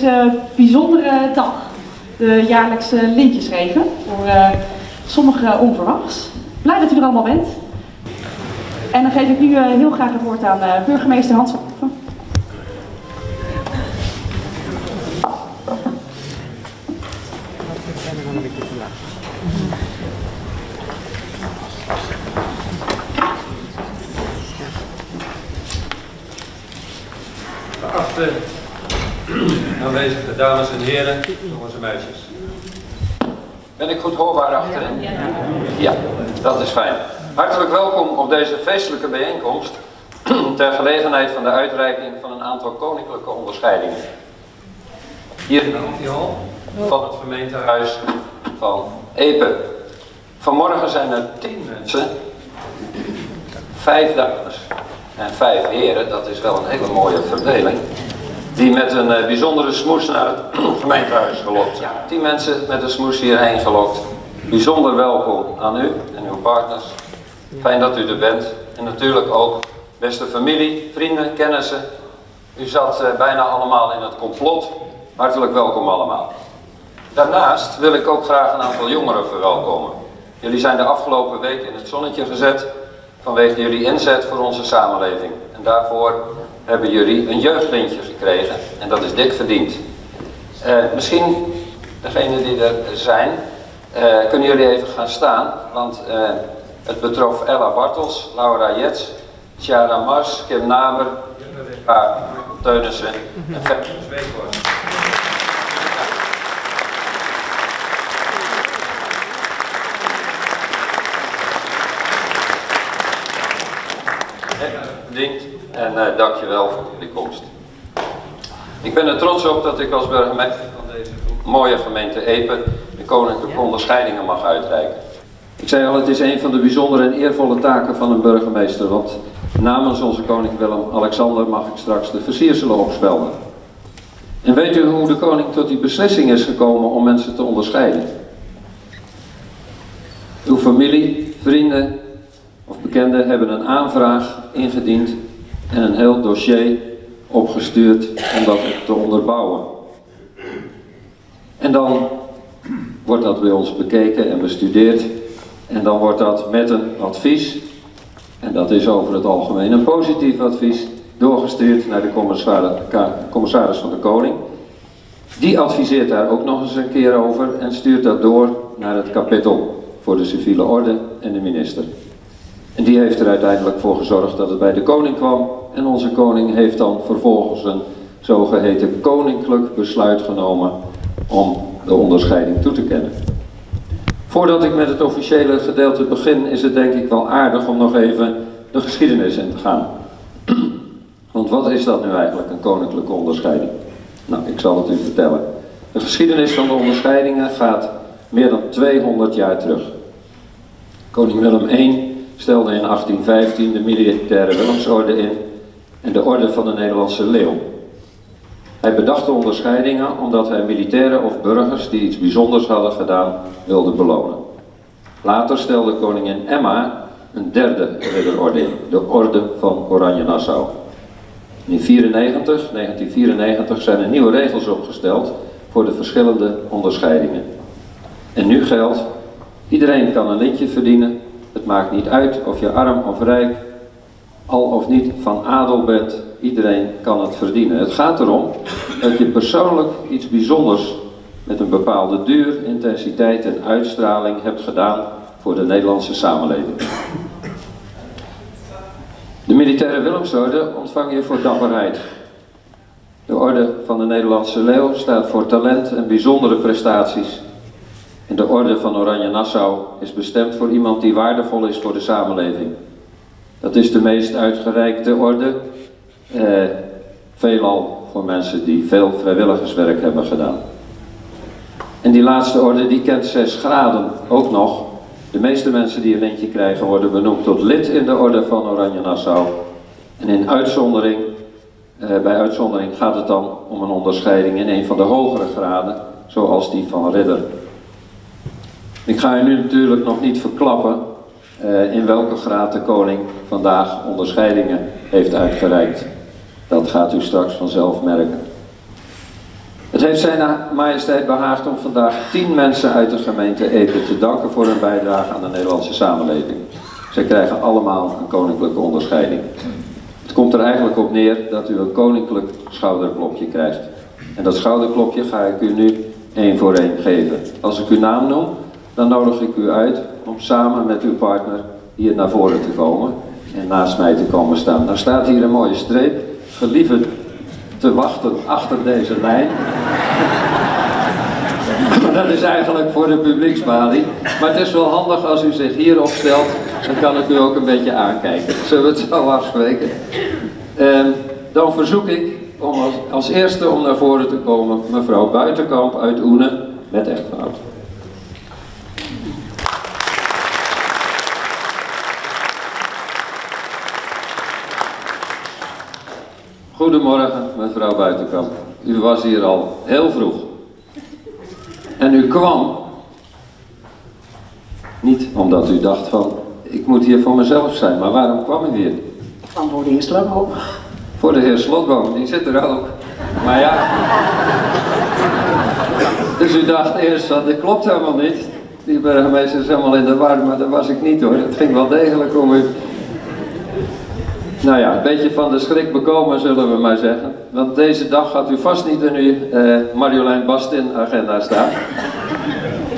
deze bijzondere dag. De jaarlijkse lintjesregen. Voor eh, sommigen onverwachts. Blij dat u er allemaal bent. En dan geef ik nu eh, heel graag het woord aan eh, burgemeester Hans van. Geachte aanwezige dames en heren, jongens en meisjes. Ben ik goed hoorbaar achterin? Ja, dat is fijn. Hartelijk welkom op deze feestelijke bijeenkomst ter gelegenheid van de uitreiking van een aantal koninklijke onderscheidingen. Hier in de van het gemeentehuis van Epe. Vanmorgen zijn er tien mensen, vijf dames en vijf heren, dat is wel een hele mooie verdeling, die met een eh, bijzondere smoes naar het gemeentehuis gelokt. Tien mensen met een smoes hierheen gelokt. Bijzonder welkom aan u en uw partners. Fijn dat u er bent. En natuurlijk ook beste familie, vrienden, kennissen. U zat eh, bijna allemaal in het complot. Hartelijk welkom allemaal. Daarnaast wil ik ook graag een aantal jongeren verwelkomen. Jullie zijn de afgelopen week in het zonnetje gezet vanwege jullie inzet voor onze samenleving. En daarvoor hebben jullie een jeugdlintje gekregen en dat is dik verdiend. Eh, misschien, degenen die er zijn, eh, kunnen jullie even gaan staan, want eh, het betrof Ella Bartels, Laura Jets, Ciara Mars, Kim Rebecca Teunissen en Femke Zweekhorst. verdiend en uh, dankjewel voor jullie komst. Ik ben er trots op dat ik als burgemeester van deze mooie gemeente Epe de koninklijke onderscheidingen mag uitreiken. Ik zei al, het is een van de bijzondere en eervolle taken van een burgemeester, want namens onze koning Willem-Alexander mag ik straks de versierselen opspelden. En weet u hoe de koning tot die beslissing is gekomen om mensen te onderscheiden? Uw familie, vrienden, of bekenden hebben een aanvraag ingediend en een heel dossier opgestuurd om dat te onderbouwen. En dan wordt dat bij ons bekeken en bestudeerd en dan wordt dat met een advies, en dat is over het algemeen een positief advies, doorgestuurd naar de commissaris van de Koning. Die adviseert daar ook nog eens een keer over en stuurt dat door naar het kapittel voor de civiele orde en de minister. En die heeft er uiteindelijk voor gezorgd dat het bij de koning kwam. En onze koning heeft dan vervolgens een zogeheten koninklijk besluit genomen om de onderscheiding toe te kennen. Voordat ik met het officiële gedeelte begin, is het denk ik wel aardig om nog even de geschiedenis in te gaan. Want wat is dat nu eigenlijk, een koninklijke onderscheiding? Nou, ik zal het u vertellen. De geschiedenis van de onderscheidingen gaat meer dan 200 jaar terug. Koning Willem I stelde in 1815 de militaire Willemsorde in en de orde van de Nederlandse leeuw. Hij bedacht de onderscheidingen omdat hij militairen of burgers die iets bijzonders hadden gedaan wilde belonen. Later stelde koningin Emma een derde ridderorde in, de orde van Oranje Nassau. In 94, 1994 zijn er nieuwe regels opgesteld voor de verschillende onderscheidingen. En nu geldt, iedereen kan een lintje verdienen het maakt niet uit of je arm of rijk, al of niet van adel bent, iedereen kan het verdienen. Het gaat erom dat je persoonlijk iets bijzonders met een bepaalde duur, intensiteit en uitstraling hebt gedaan voor de Nederlandse samenleving. De militaire Willemsorde ontvang je voor dapperheid. De orde van de Nederlandse Leeuw staat voor talent en bijzondere prestaties en de orde van Oranje Nassau is bestemd voor iemand die waardevol is voor de samenleving. Dat is de meest uitgereikte orde, eh, veelal voor mensen die veel vrijwilligerswerk hebben gedaan. En die laatste orde die kent zes graden ook nog. De meeste mensen die een lintje krijgen worden benoemd tot lid in de orde van Oranje Nassau. En in uitzondering, eh, bij uitzondering gaat het dan om een onderscheiding in een van de hogere graden, zoals die van ridder. Ik ga u nu natuurlijk nog niet verklappen uh, in welke graad de koning vandaag onderscheidingen heeft uitgereikt. Dat gaat u straks vanzelf merken. Het heeft zijn majesteit behaagd om vandaag tien mensen uit de gemeente Epe te danken voor hun bijdrage aan de Nederlandse samenleving. Zij krijgen allemaal een koninklijke onderscheiding. Het komt er eigenlijk op neer dat u een koninklijk schouderklopje krijgt. En dat schouderklopje ga ik u nu één voor één geven. Als ik uw naam noem, dan nodig ik u uit om samen met uw partner hier naar voren te komen en naast mij te komen staan. Dan staat hier een mooie streep, gelieve te wachten achter deze lijn. Dat is eigenlijk voor de publieksbalie. Maar het is wel handig als u zich hier opstelt, dan kan ik u ook een beetje aankijken. Zullen we het zo afspreken? Ehm, dan verzoek ik om als, als eerste om naar voren te komen mevrouw Buitenkamp uit Oene met echtgenoot. Goedemorgen, mevrouw Buitenkamp. U was hier al heel vroeg. En u kwam niet omdat u dacht van, ik moet hier voor mezelf zijn. Maar waarom kwam u hier? Ik kwam voor de heer Slotboom. Voor de heer Slotboom, die zit er ook. Maar ja. Dus u dacht eerst, dat dit klopt helemaal niet. Die burgemeester is helemaal in de war, maar dat was ik niet hoor. Het ging wel degelijk om u. Nou ja, een beetje van de schrik bekomen zullen we maar zeggen. Want deze dag gaat u vast niet in uw uh, Marjolein Bastin agenda staan.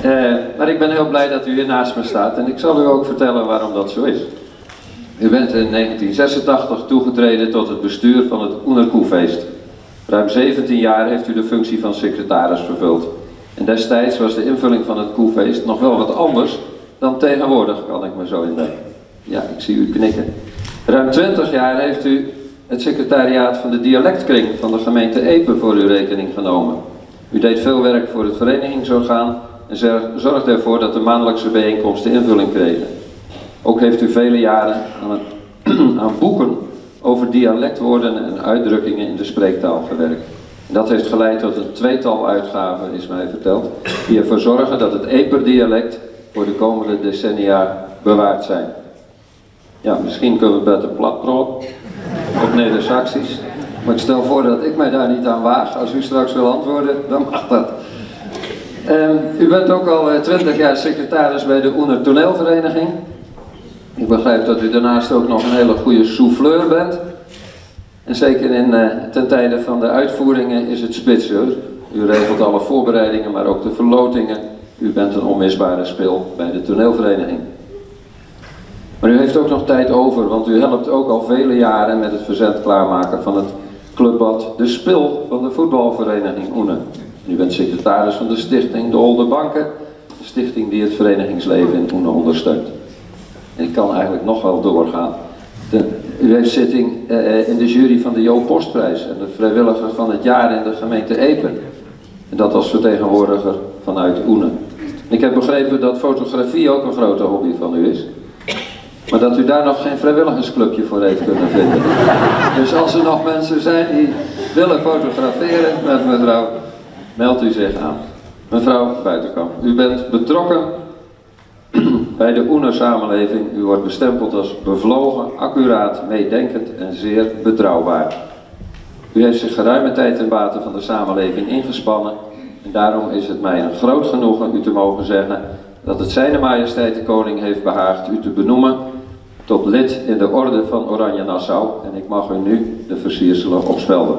Uh, maar ik ben heel blij dat u hier naast me staat en ik zal u ook vertellen waarom dat zo is. U bent in 1986 toegetreden tot het bestuur van het Oenerkoefeest. Ruim 17 jaar heeft u de functie van secretaris vervuld. En destijds was de invulling van het koefeest nog wel wat anders dan tegenwoordig, kan ik me zo indenken. Ja, ik zie u knikken. Ruim 20 jaar heeft u het secretariaat van de dialectkring van de gemeente Epe voor uw rekening genomen. U deed veel werk voor het verenigingsorgaan en zorgde ervoor dat de maandelijkse bijeenkomsten invulling kregen. Ook heeft u vele jaren aan, aan boeken over dialectwoorden en uitdrukkingen in de spreektaal gewerkt. Dat heeft geleid tot een tweetal uitgaven, is mij verteld, die ervoor zorgen dat het Eper-dialect voor de komende decennia bewaard zijn. Ja, misschien kunnen we beter platpraat op Neder-Saxisch. Maar ik stel voor dat ik mij daar niet aan waag. Als u straks wil antwoorden, dan mag dat. Um, u bent ook al eh, 20 jaar secretaris bij de Oener Toneelvereniging. Ik begrijp dat u daarnaast ook nog een hele goede souffleur bent. En zeker in, uh, ten tijde van de uitvoeringen is het spitser. U regelt alle voorbereidingen, maar ook de verlotingen. U bent een onmisbare speel bij de toneelvereniging. Maar u heeft ook nog tijd over, want u helpt ook al vele jaren met het verzend klaarmaken van het clubbad De Spil van de voetbalvereniging Oene. U bent secretaris van de stichting De Holde Banken, de stichting die het verenigingsleven in Oene ondersteunt. En ik kan eigenlijk nog wel doorgaan. De, u heeft zitting uh, in de jury van de Jo Postprijs en de vrijwilliger van het jaar in de gemeente Epen. En dat als vertegenwoordiger vanuit Oene. Ik heb begrepen dat fotografie ook een grote hobby van u is. Maar dat u daar nog geen vrijwilligersclubje voor heeft kunnen vinden. Dus als er nog mensen zijn die willen fotograferen met mevrouw, meld u zich aan. Mevrouw Buitenkamp, u bent betrokken bij de UNO-samenleving. U wordt bestempeld als bevlogen, accuraat, meedenkend en zeer betrouwbaar. U heeft zich geruime tijd in bate van de samenleving ingespannen. En daarom is het mij een groot genoegen u te mogen zeggen dat het Zijne Majesteit de Koning heeft behaagd u te benoemen tot lid in de orde van Oranje Nassau en ik mag u nu de versierselen opspelden.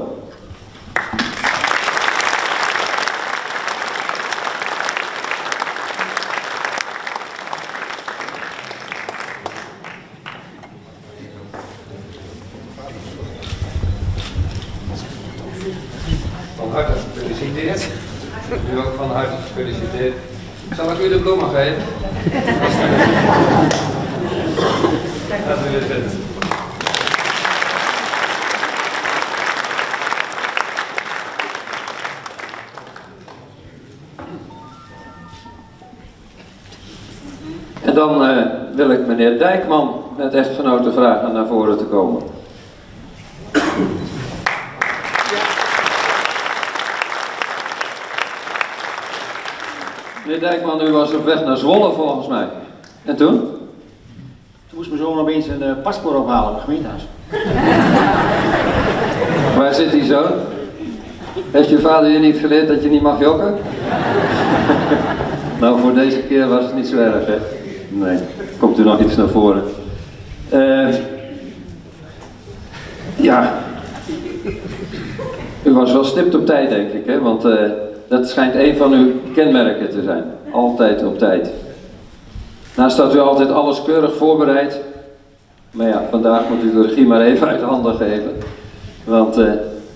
En dan uh, wil ik meneer Dijkman met echtgenoten vragen naar voren te komen. Meneer Dijkman, u was op weg naar Zwolle volgens mij. En toen? Toen moest mijn zoon opeens een uh, paspoort ophalen op het gemeentehuis. Waar zit die zoon? Heeft je vader je niet geleerd dat je niet mag jokken? nou, voor deze keer was het niet zo erg, hè? Nee, komt u nog iets naar voren. Uh, ja, u was wel stipt op tijd, denk ik, hè? Want uh, dat schijnt een van uw kenmerken te zijn. Altijd op tijd. Naast dat u altijd alles keurig voorbereidt. Maar ja, vandaag moet u de regie maar even uit handen geven. Want uh,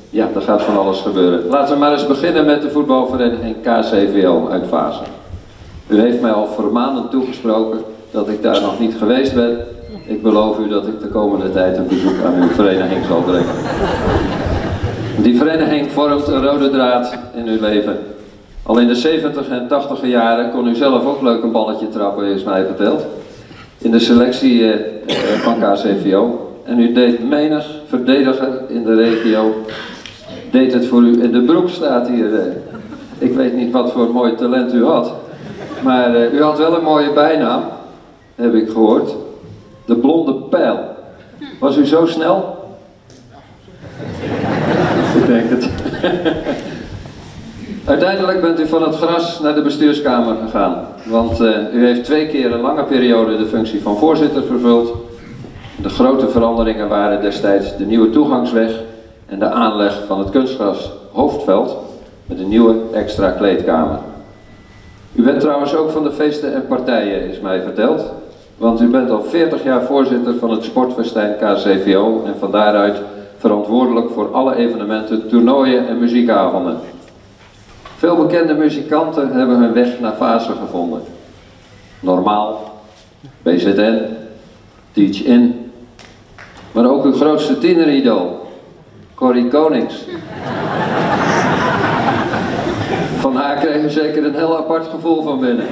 ja, er gaat van alles gebeuren. Laten we maar eens beginnen met de voetbalvereniging KCVO uit Vazen. U heeft mij al voor maanden toegesproken dat ik daar nog niet geweest ben. Ik beloof u dat ik de komende tijd een bezoek aan uw vereniging zal brengen. Die vereniging vormt een rode draad in uw leven. Al in de 70 en 80 jaren kon u zelf ook leuk een balletje trappen, is mij verteld. In de selectie eh, van KCVO. En u deed menig verdediger in de regio. Deed het voor u in de broek staat hier. Eh. Ik weet niet wat voor mooi talent u had. Maar uh, u had wel een mooie bijnaam, heb ik gehoord. De blonde pijl. Was u zo snel? Ik denk het. Uiteindelijk bent u van het gras naar de bestuurskamer gegaan. Want uh, u heeft twee keer een lange periode de functie van voorzitter vervuld. De grote veranderingen waren destijds de nieuwe toegangsweg en de aanleg van het kunstgras Hoofdveld met een nieuwe extra kleedkamer. U bent trouwens ook van de feesten en partijen, is mij verteld. Want u bent al 40 jaar voorzitter van het sportfestijn KCVO en van daaruit verantwoordelijk voor alle evenementen, toernooien en muziekavonden. Veel bekende muzikanten hebben hun weg naar Fase gevonden. Normaal, BZN, Teach In, maar ook uw grootste tieneridool, Corrie Konings. Van haar kreeg u zeker een heel apart gevoel van binnen.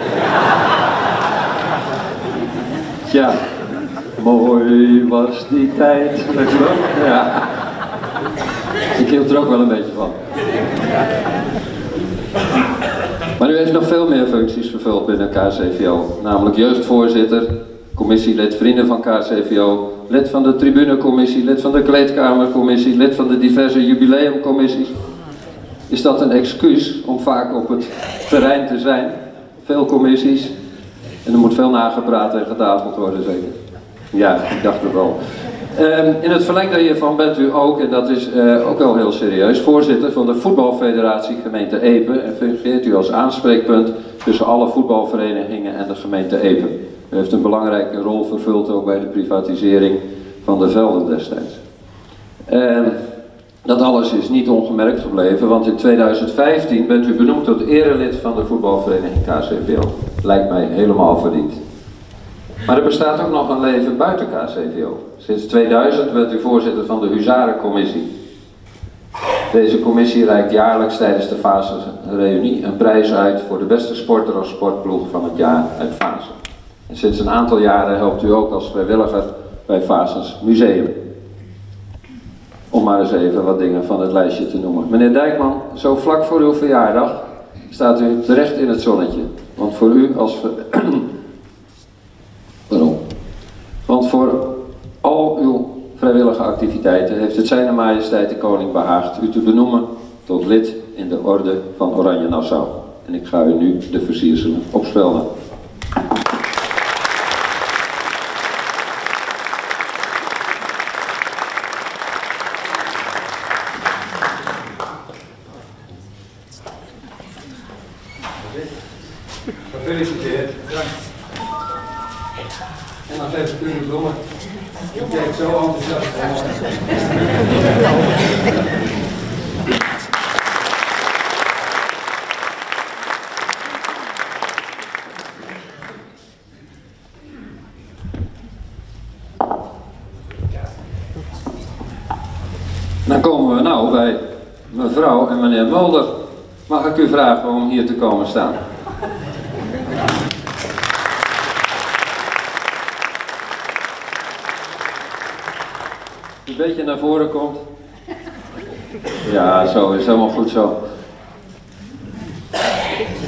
Tja, mooi was die tijd. Weet? Ja. Ik hield er ook wel een beetje van. Maar u heeft nog veel meer functies vervuld binnen KCVO. Namelijk jeugdvoorzitter, commissielid vrienden van KCVO, lid van de tribunecommissie, lid van de kleedkamercommissie, lid van de diverse jubileumcommissies. Is dat een excuus om vaak op het terrein te zijn? Veel commissies. En er moet veel nagepraat en getafeld worden zeker. Ja, ik dacht het wel. Um, in het verlengde hiervan bent u ook, en dat is uh, ook wel heel serieus, voorzitter van de voetbalfederatie gemeente Epen en fungeert u als aanspreekpunt tussen alle voetbalverenigingen en de gemeente Epen. U heeft een belangrijke rol vervuld ook bij de privatisering van de velden destijds. Um, dat alles is niet ongemerkt gebleven, want in 2015 bent u benoemd tot erelid van de voetbalvereniging KCVO. Lijkt mij helemaal verdiend. Maar er bestaat ook nog een leven buiten KCVO. Sinds 2000 bent u voorzitter van de Huzarencommissie. Deze commissie reikt jaarlijks tijdens de Fases-reunie een prijs uit voor de beste sporter of sportploeg van het jaar uit Fase. En sinds een aantal jaren helpt u ook als vrijwilliger bij Fases Museum. Om maar eens even wat dingen van het lijstje te noemen. Meneer Dijkman, zo vlak voor uw verjaardag staat u terecht in het zonnetje. Want voor u als... Waarom? Want voor al uw vrijwillige activiteiten heeft het Zijne Majesteit de Koning behaagd u te benoemen tot lid in de Orde van Oranje Nassau. En ik ga u nu de versierselen opspelden. om hier te komen staan. Een beetje naar voren komt. Ja, zo is helemaal goed zo.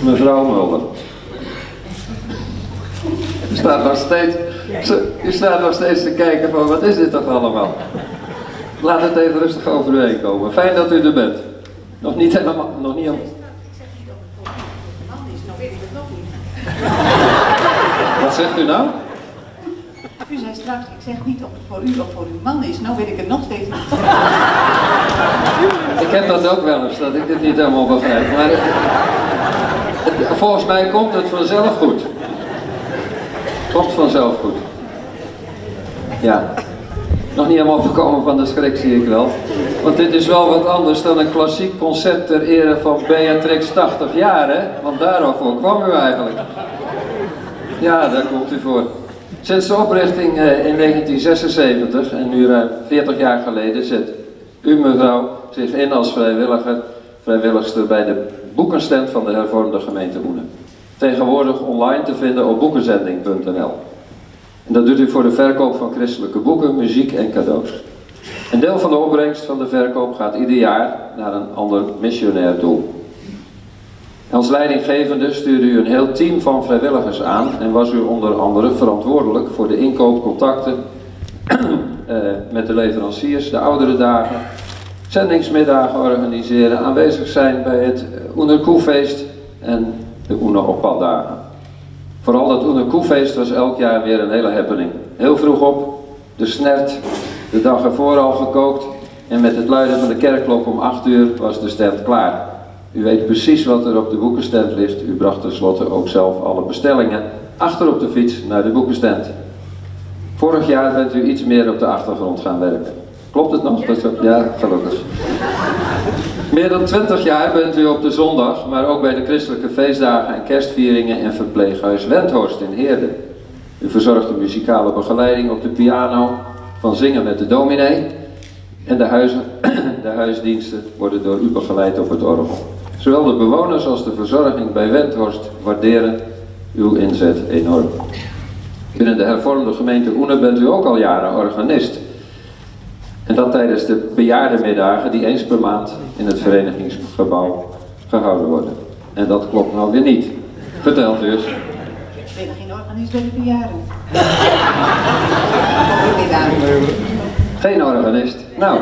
Mevrouw Mulder. Staat nog steeds, u staat nog steeds te kijken van wat is dit toch allemaal? Laat het even rustig over de heen komen. Fijn dat u er bent. Nog niet helemaal, nog niet helemaal. Zegt u nou? U zei straks, ik zeg niet of het voor u of voor uw man is. Nou weet ik het nog steeds niet. Ik heb dat ook wel eens, dat ik dit niet helemaal begrijp. Maar het- het- volgens mij komt het vanzelf goed. Komt vanzelf goed. Ja. Nog niet helemaal voorkomen van de schrik zie ik wel. Want dit is wel wat anders dan een klassiek concert ter ere van Beatrix 80 jaar, hè? Want daarvoor kwam u eigenlijk. Ja, daar komt u voor. Sinds de oprichting eh, in 1976 en nu ruim 40 jaar geleden zet u mevrouw zich in als vrijwilliger, vrijwilligster bij de boekenstand van de hervormde gemeente Oenen. Tegenwoordig online te vinden op boekenzending.nl. En dat doet u voor de verkoop van christelijke boeken, muziek en cadeaus. Een deel van de opbrengst van de verkoop gaat ieder jaar naar een ander missionair doel. Als leidinggevende stuurde u een heel team van vrijwilligers aan en was u onder andere verantwoordelijk voor de inkoopcontacten eh, met de leveranciers, de oudere dagen, zendingsmiddagen organiseren, aanwezig zijn bij het Oenerkoefeest en de Oeneroppaddagen. Vooral dat Oenerkoefeest was elk jaar weer een hele happening. Heel vroeg op, de snert, de dag ervoor al gekookt en met het luiden van de kerkklok om 8 uur was de stand klaar. U weet precies wat er op de boekenstand ligt. U bracht tenslotte ook zelf alle bestellingen achter op de fiets naar de boekenstand. Vorig jaar bent u iets meer op de achtergrond gaan werken. Klopt het nog? Dat Ja, gelukkig. Meer dan 20 jaar bent u op de zondag, maar ook bij de christelijke feestdagen en kerstvieringen in verpleeghuis Wendhorst in Heerden. U verzorgt de muzikale begeleiding op de piano, van zingen met de dominee. En de, huizen, de huisdiensten worden door u begeleid op het orgel. Zowel de bewoners als de verzorging bij Wendhorst waarderen uw inzet enorm. Binnen de hervormde gemeente Oene bent u ook al jaren organist. En dat tijdens de bejaardenmiddagen die eens per maand in het verenigingsgebouw gehouden worden. En dat klopt nou weer niet. Vertelt u eens. Ik ben geen organist bij de bejaarden. Geen organist. Nou,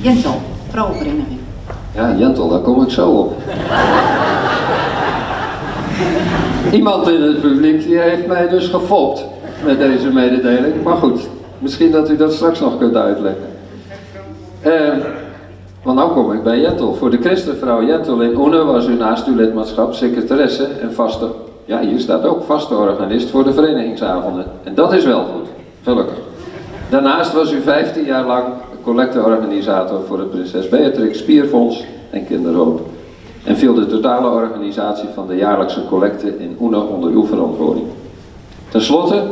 Jensel, ja, Jentel, daar kom ik zo op. Iemand in het publiek die heeft mij dus gefopt met deze mededeling. Maar goed, misschien dat u dat straks nog kunt uitleggen. Eh, want nou kom ik bij Jentel. Voor de christenvrouw Jentel in Oene was u naast uw lidmaatschap secretaresse en vaste, ja hier staat ook vaste organist voor de verenigingsavonden. En dat is wel goed, gelukkig. Daarnaast was u 15 jaar lang collecteorganisator voor het Prinses Beatrix Spierfonds en Kinderhoop. En viel de totale organisatie van de jaarlijkse collecte in Oene onder uw verantwoording. Ten slotte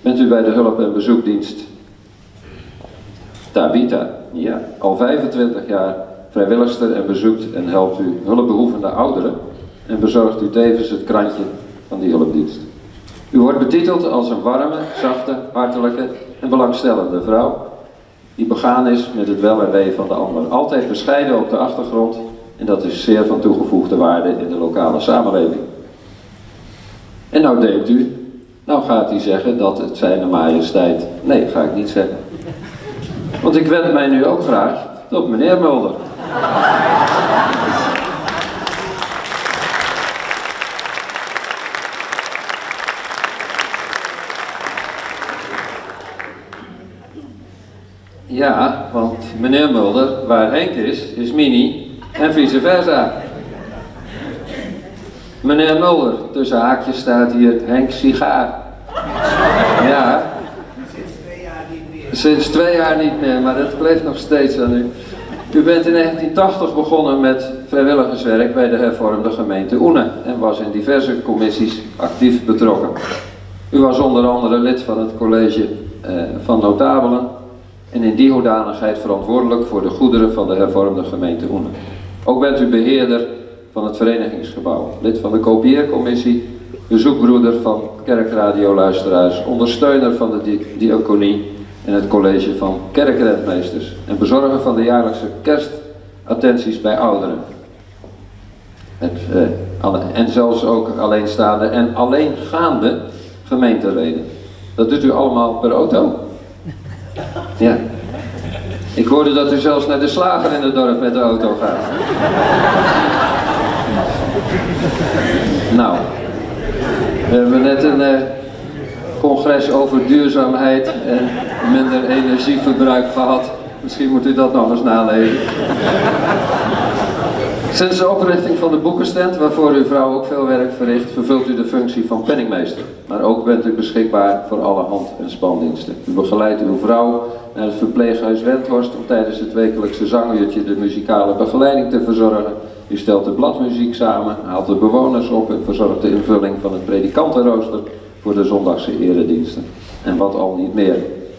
bent u bij de hulp- en bezoekdienst Tabita, ja, al 25 jaar vrijwilligster en bezoekt en helpt u hulpbehoevende ouderen en bezorgt u tevens het krantje van die hulpdienst. U wordt betiteld als een warme, zachte, hartelijke en belangstellende vrouw die begaan is met het wel en wee van de ander. Altijd bescheiden op de achtergrond en dat is zeer van toegevoegde waarde in de lokale samenleving. En nou denkt u, nou gaat hij zeggen dat het zijn majesteit. Nee, ga ik niet zeggen. Want ik wend mij nu ook graag tot meneer Mulder. Ja, want meneer Mulder, waar Henk is, is Mini en vice versa. Meneer Mulder, tussen haakjes staat hier Henk Sigaar. Ja. Sinds twee jaar niet meer, maar dat bleef nog steeds aan u. U bent in 1980 begonnen met vrijwilligerswerk bij de hervormde gemeente Oene en was in diverse commissies actief betrokken. U was onder andere lid van het college eh, van notabelen en in die hoedanigheid verantwoordelijk voor de goederen van de hervormde gemeente Oene. Ook bent u beheerder van het verenigingsgebouw, lid van de kopieercommissie, bezoekbroeder van kerkradioluisteraars, ondersteuner van de di- diaconie in het college van kerkrentmeesters en bezorger van de jaarlijkse kerstattenties bij ouderen. Het, eh, en zelfs ook alleenstaande en alleengaande gemeenteleden. Dat doet u allemaal per auto? Ja. Ik hoorde dat u zelfs naar de slager in het dorp met de auto gaat. Nou, we hebben net een uh, congres over duurzaamheid en minder energieverbruik gehad. Misschien moet u dat nog eens nalezen. Sinds de oprichting van de boekenstand, waarvoor uw vrouw ook veel werk verricht, vervult u de functie van penningmeester. Maar ook bent u beschikbaar voor alle hand- en spandiensten. U begeleidt uw vrouw naar het verpleeghuis Wendhorst om tijdens het wekelijkse zanguurtje de muzikale begeleiding te verzorgen. U stelt de bladmuziek samen, haalt de bewoners op en verzorgt de invulling van het predikantenrooster voor de zondagse erediensten. En wat al niet meer.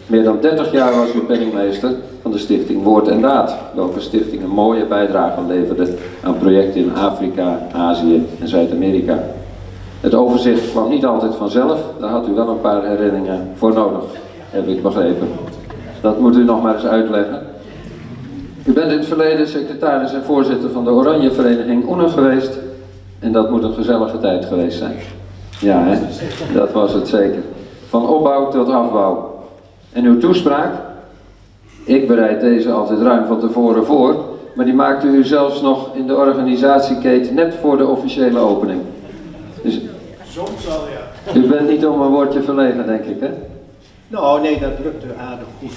Meer dan 30 jaar was u penningmeester van de stichting Woord en Daad, welke stichting een mooie bijdrage leverde aan projecten in Afrika, Azië en Zuid-Amerika. Het overzicht kwam niet altijd vanzelf, daar had u wel een paar herinneringen voor nodig, heb ik begrepen. Dat moet u nog maar eens uitleggen. U bent in het verleden secretaris en voorzitter van de Oranje Vereniging Oene geweest en dat moet een gezellige tijd geweest zijn. Ja, hè? dat was het zeker. Van opbouw tot afbouw. En uw toespraak, ik bereid deze altijd ruim van tevoren voor, maar die maakte u zelfs nog in de organisatieketen net voor de officiële opening. Dus, Soms al, ja. u bent niet om een woordje verlegen, denk ik, hè? Nou, nee, dat lukte aardig goed.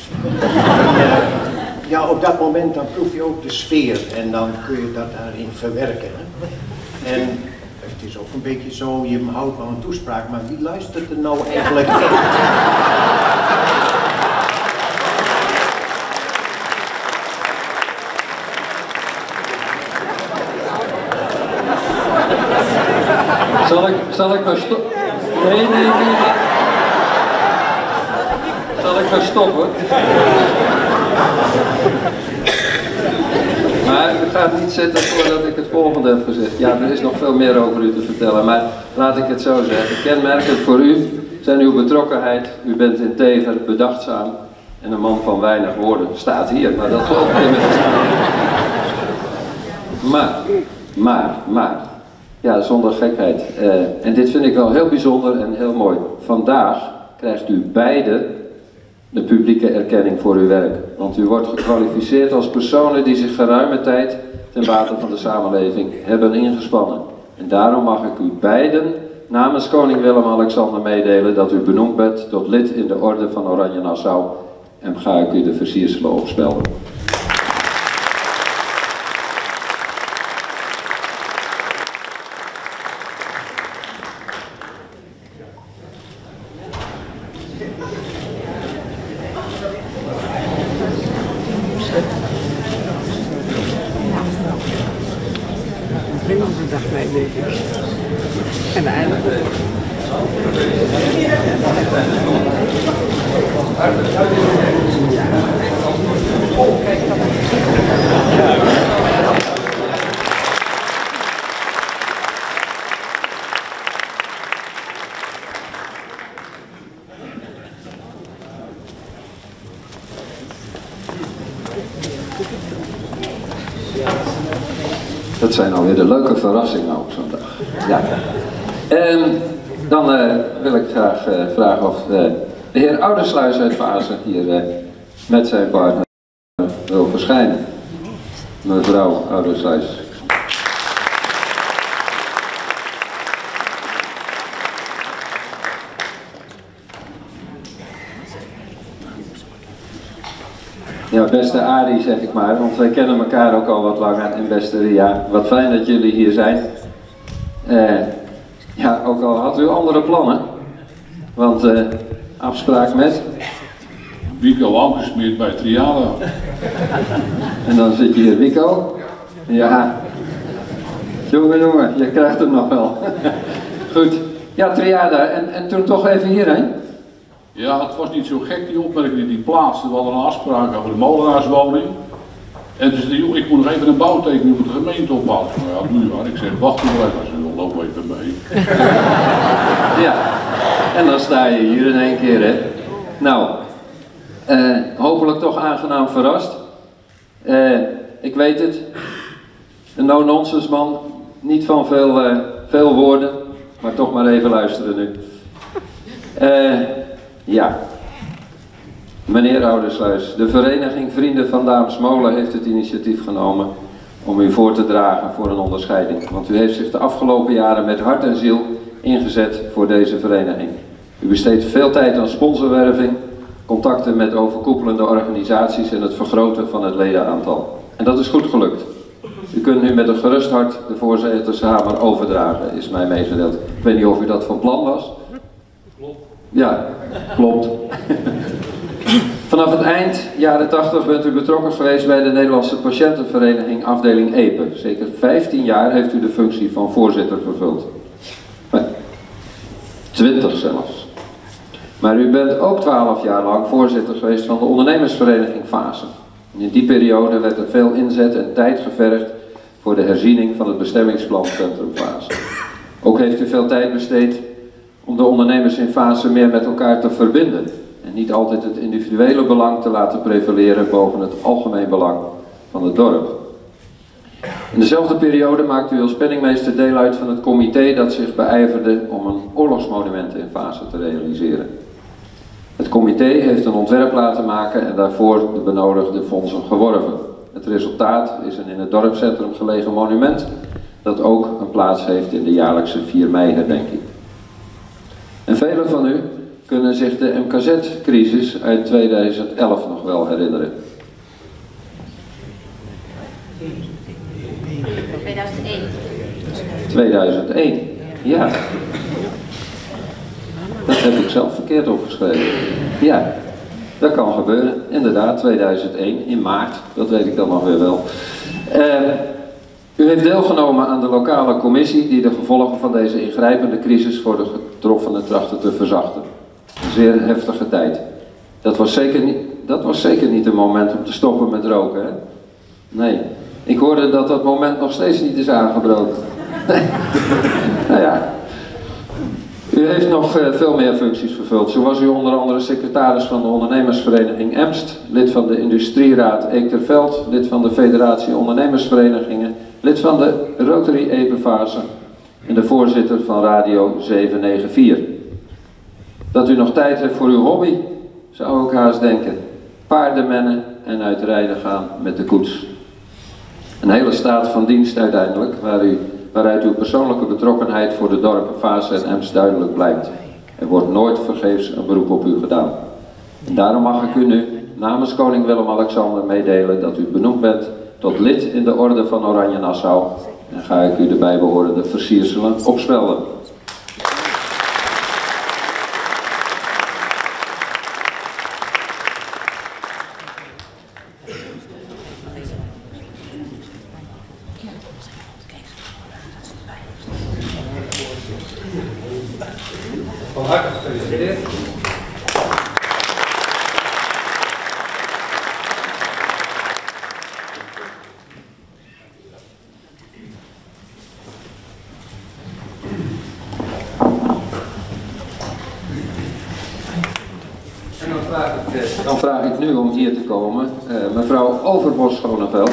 Ja, op dat moment dan proef je ook de sfeer en dan kun je dat daarin verwerken. Hè? En het is ook een beetje zo, je houdt wel een toespraak, maar wie luistert er nou eigenlijk? Zal ik, maar stoppen? Nee, nee, nee. Zal ik maar stoppen? Maar u gaat niet zitten voordat ik het volgende heb gezegd. Ja, er is nog veel meer over u te vertellen, maar laat ik het zo zeggen. Kenmerkend voor u zijn uw betrokkenheid. U bent integer, bedachtzaam en een man van weinig woorden. Staat hier, maar dat geloof ik inmiddels. Maar, maar, maar. Ja, zonder gekheid. Uh, en dit vind ik wel heel bijzonder en heel mooi. Vandaag krijgt u beide de publieke erkenning voor uw werk. Want u wordt gekwalificeerd als personen die zich geruime tijd ten bate van de samenleving hebben ingespannen. En daarom mag ik u beiden namens koning Willem-Alexander meedelen dat u benoemd bent tot lid in de orde van Oranje Nassau. En ga ik u de versierselen opspelden. de dag mee, denk ik. En eindelijk. Alweer de leuke verrassingen op zo'n dag. Ja. En dan uh, wil ik graag uh, vragen of uh, de heer Oudersluis uit Vazen hier met zijn partner wil verschijnen. Mevrouw Oudersluis. Beste Arie zeg ik maar, want wij kennen elkaar ook al wat langer. En beste Ria, wat fijn dat jullie hier zijn. Uh, ja, ook al had u andere plannen. Want uh, afspraak met... Wico aangesmeerd bij Triada. En dan zit je hier, Wico. Ja. Jongen, jongen, je krijgt hem nog wel. Goed. Ja, Triada. En, en toen toch even hierheen? Ja, het was niet zo gek die opmerking die die plaatste. We hadden een afspraak over de molenaarswoning. En toen zei joh, ik moet nog even een bouwtekening voor de gemeente opbouwen. Nou ja, doe je maar. Ik zeg, wacht maar even. Ze joh, loop even mee. ja, en dan sta je hier in één keer, hè. Nou, Eh, hopelijk toch aangenaam verrast. Eh, ik weet het, een no-nonsense man, niet van veel, eh, veel woorden, maar toch maar even luisteren nu. Eh, ja, meneer Oudersluis, de vereniging Vrienden van Daams Molen heeft het initiatief genomen om u voor te dragen voor een onderscheiding. Want u heeft zich de afgelopen jaren met hart en ziel ingezet voor deze vereniging. U besteedt veel tijd aan sponsorwerving, contacten met overkoepelende organisaties en het vergroten van het ledenaantal. En dat is goed gelukt. U kunt nu met een gerust hart de voorzittershamer overdragen, is mij meegedeeld. Ik weet niet of u dat van plan was. Ja, klopt. Vanaf het eind jaren 80 bent u betrokken geweest bij de Nederlandse Patiëntenvereniging afdeling EPE. Zeker 15 jaar heeft u de functie van voorzitter vervuld. Nee, 20 zelfs. Maar u bent ook 12 jaar lang voorzitter geweest van de ondernemersvereniging Fase. In die periode werd er veel inzet en tijd gevergd voor de herziening van het bestemmingsplan Centrum Fase. Ook heeft u veel tijd besteed om de ondernemers in Fase meer met elkaar te verbinden en niet altijd het individuele belang te laten prevaleren boven het algemeen belang van het dorp. In dezelfde periode maakte u als penningmeester deel uit van het comité dat zich beijverde om een oorlogsmonument in Fase te realiseren. Het comité heeft een ontwerp laten maken en daarvoor de benodigde fondsen geworven. Het resultaat is een in het dorpscentrum gelegen monument dat ook een plaats heeft in de jaarlijkse 4 mei herdenking. En velen van u kunnen zich de MKZ-crisis uit 2011 nog wel herinneren. 2001. 2001, ja. Dat heb ik zelf verkeerd opgeschreven. Ja, dat kan gebeuren. Inderdaad, 2001, in maart, dat weet ik dan nog weer wel. Eh, u heeft deelgenomen aan de lokale commissie die de gevolgen van deze ingrijpende crisis voor de getroffenen trachtte te verzachten. Een zeer heftige tijd. Dat was zeker niet, dat was zeker niet een moment om te stoppen met roken, hè? Nee. Ik hoorde dat dat moment nog steeds niet is aangebroken. Nee. nou ja. U heeft nog uh, veel meer functies vervuld. Zo was u onder andere secretaris van de ondernemersvereniging Emst, lid van de industrieraad Eekterveld, lid van de federatie ondernemersverenigingen, lid van de Rotary Epenfase en de voorzitter van Radio 794. Dat u nog tijd heeft voor uw hobby, zou ik haast denken. Paardenmennen en uitrijden gaan met de koets. Een hele staat van dienst uiteindelijk, waar waaruit uw persoonlijke betrokkenheid voor de dorpen Fase en Ems duidelijk blijkt. Er wordt nooit vergeefs een beroep op u gedaan. En daarom mag ik u nu namens koning Willem-Alexander meedelen dat u benoemd bent tot lid in de orde van Oranje Nassau. En ga ik u de bijbehorende versierselen opspelden. Van harte gefeliciteerd. En dan vraag ik, eh, dan vraag ik nu om hier te komen uh, mevrouw Overbos Schoneveld.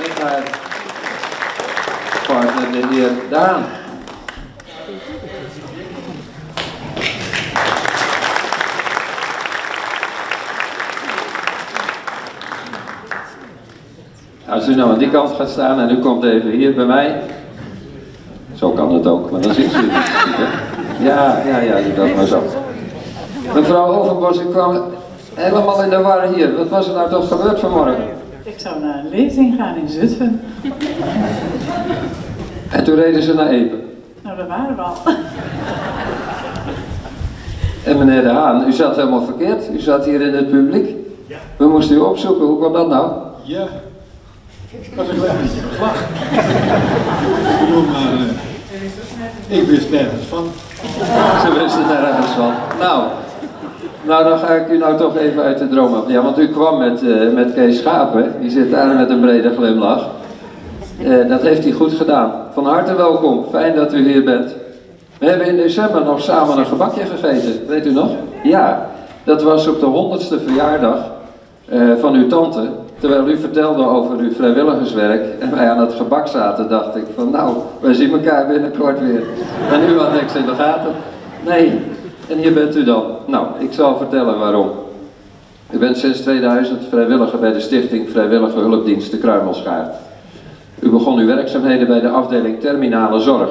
Met haar partner de heer Daan. Als u nou aan die kant gaat staan en u komt even hier bij mij. Zo kan het ook, maar dan zit hè? Ja, ja, ja, doe dat maar zo. Mevrouw Overbos, ik kwam helemaal in de war hier. Wat was er nou toch gebeurd vanmorgen? Ik zou naar een lezing gaan in Zutphen. En toen reden ze naar Epe. Nou, daar waren we al. En meneer De Haan, u zat helemaal verkeerd. U zat hier in het publiek. We moesten u opzoeken. Hoe kwam dat nou? Ja, Ik wist nergens van. Ze wisten nergens van. Nou, nou, dan ga ik u nou toch even uit de droom af. Ja, want u kwam met, eh, met Kees Schapen. Die zit daar met een brede glimlach. Eh, dat heeft hij goed gedaan. Van harte welkom. Fijn dat u hier bent. We hebben in december nog samen een gebakje gegeten. Weet u nog? Ja. Dat was op de honderdste verjaardag eh, van uw tante. Terwijl u vertelde over uw vrijwilligerswerk en wij aan het gebak zaten, dacht ik van nou, wij zien elkaar binnenkort weer. En u had niks in de gaten. Nee, en hier bent u dan. Nou, ik zal vertellen waarom. U bent sinds 2000 vrijwilliger bij de stichting Vrijwillige Hulpdienst de Kruimelschaar. U begon uw werkzaamheden bij de afdeling Terminale Zorg.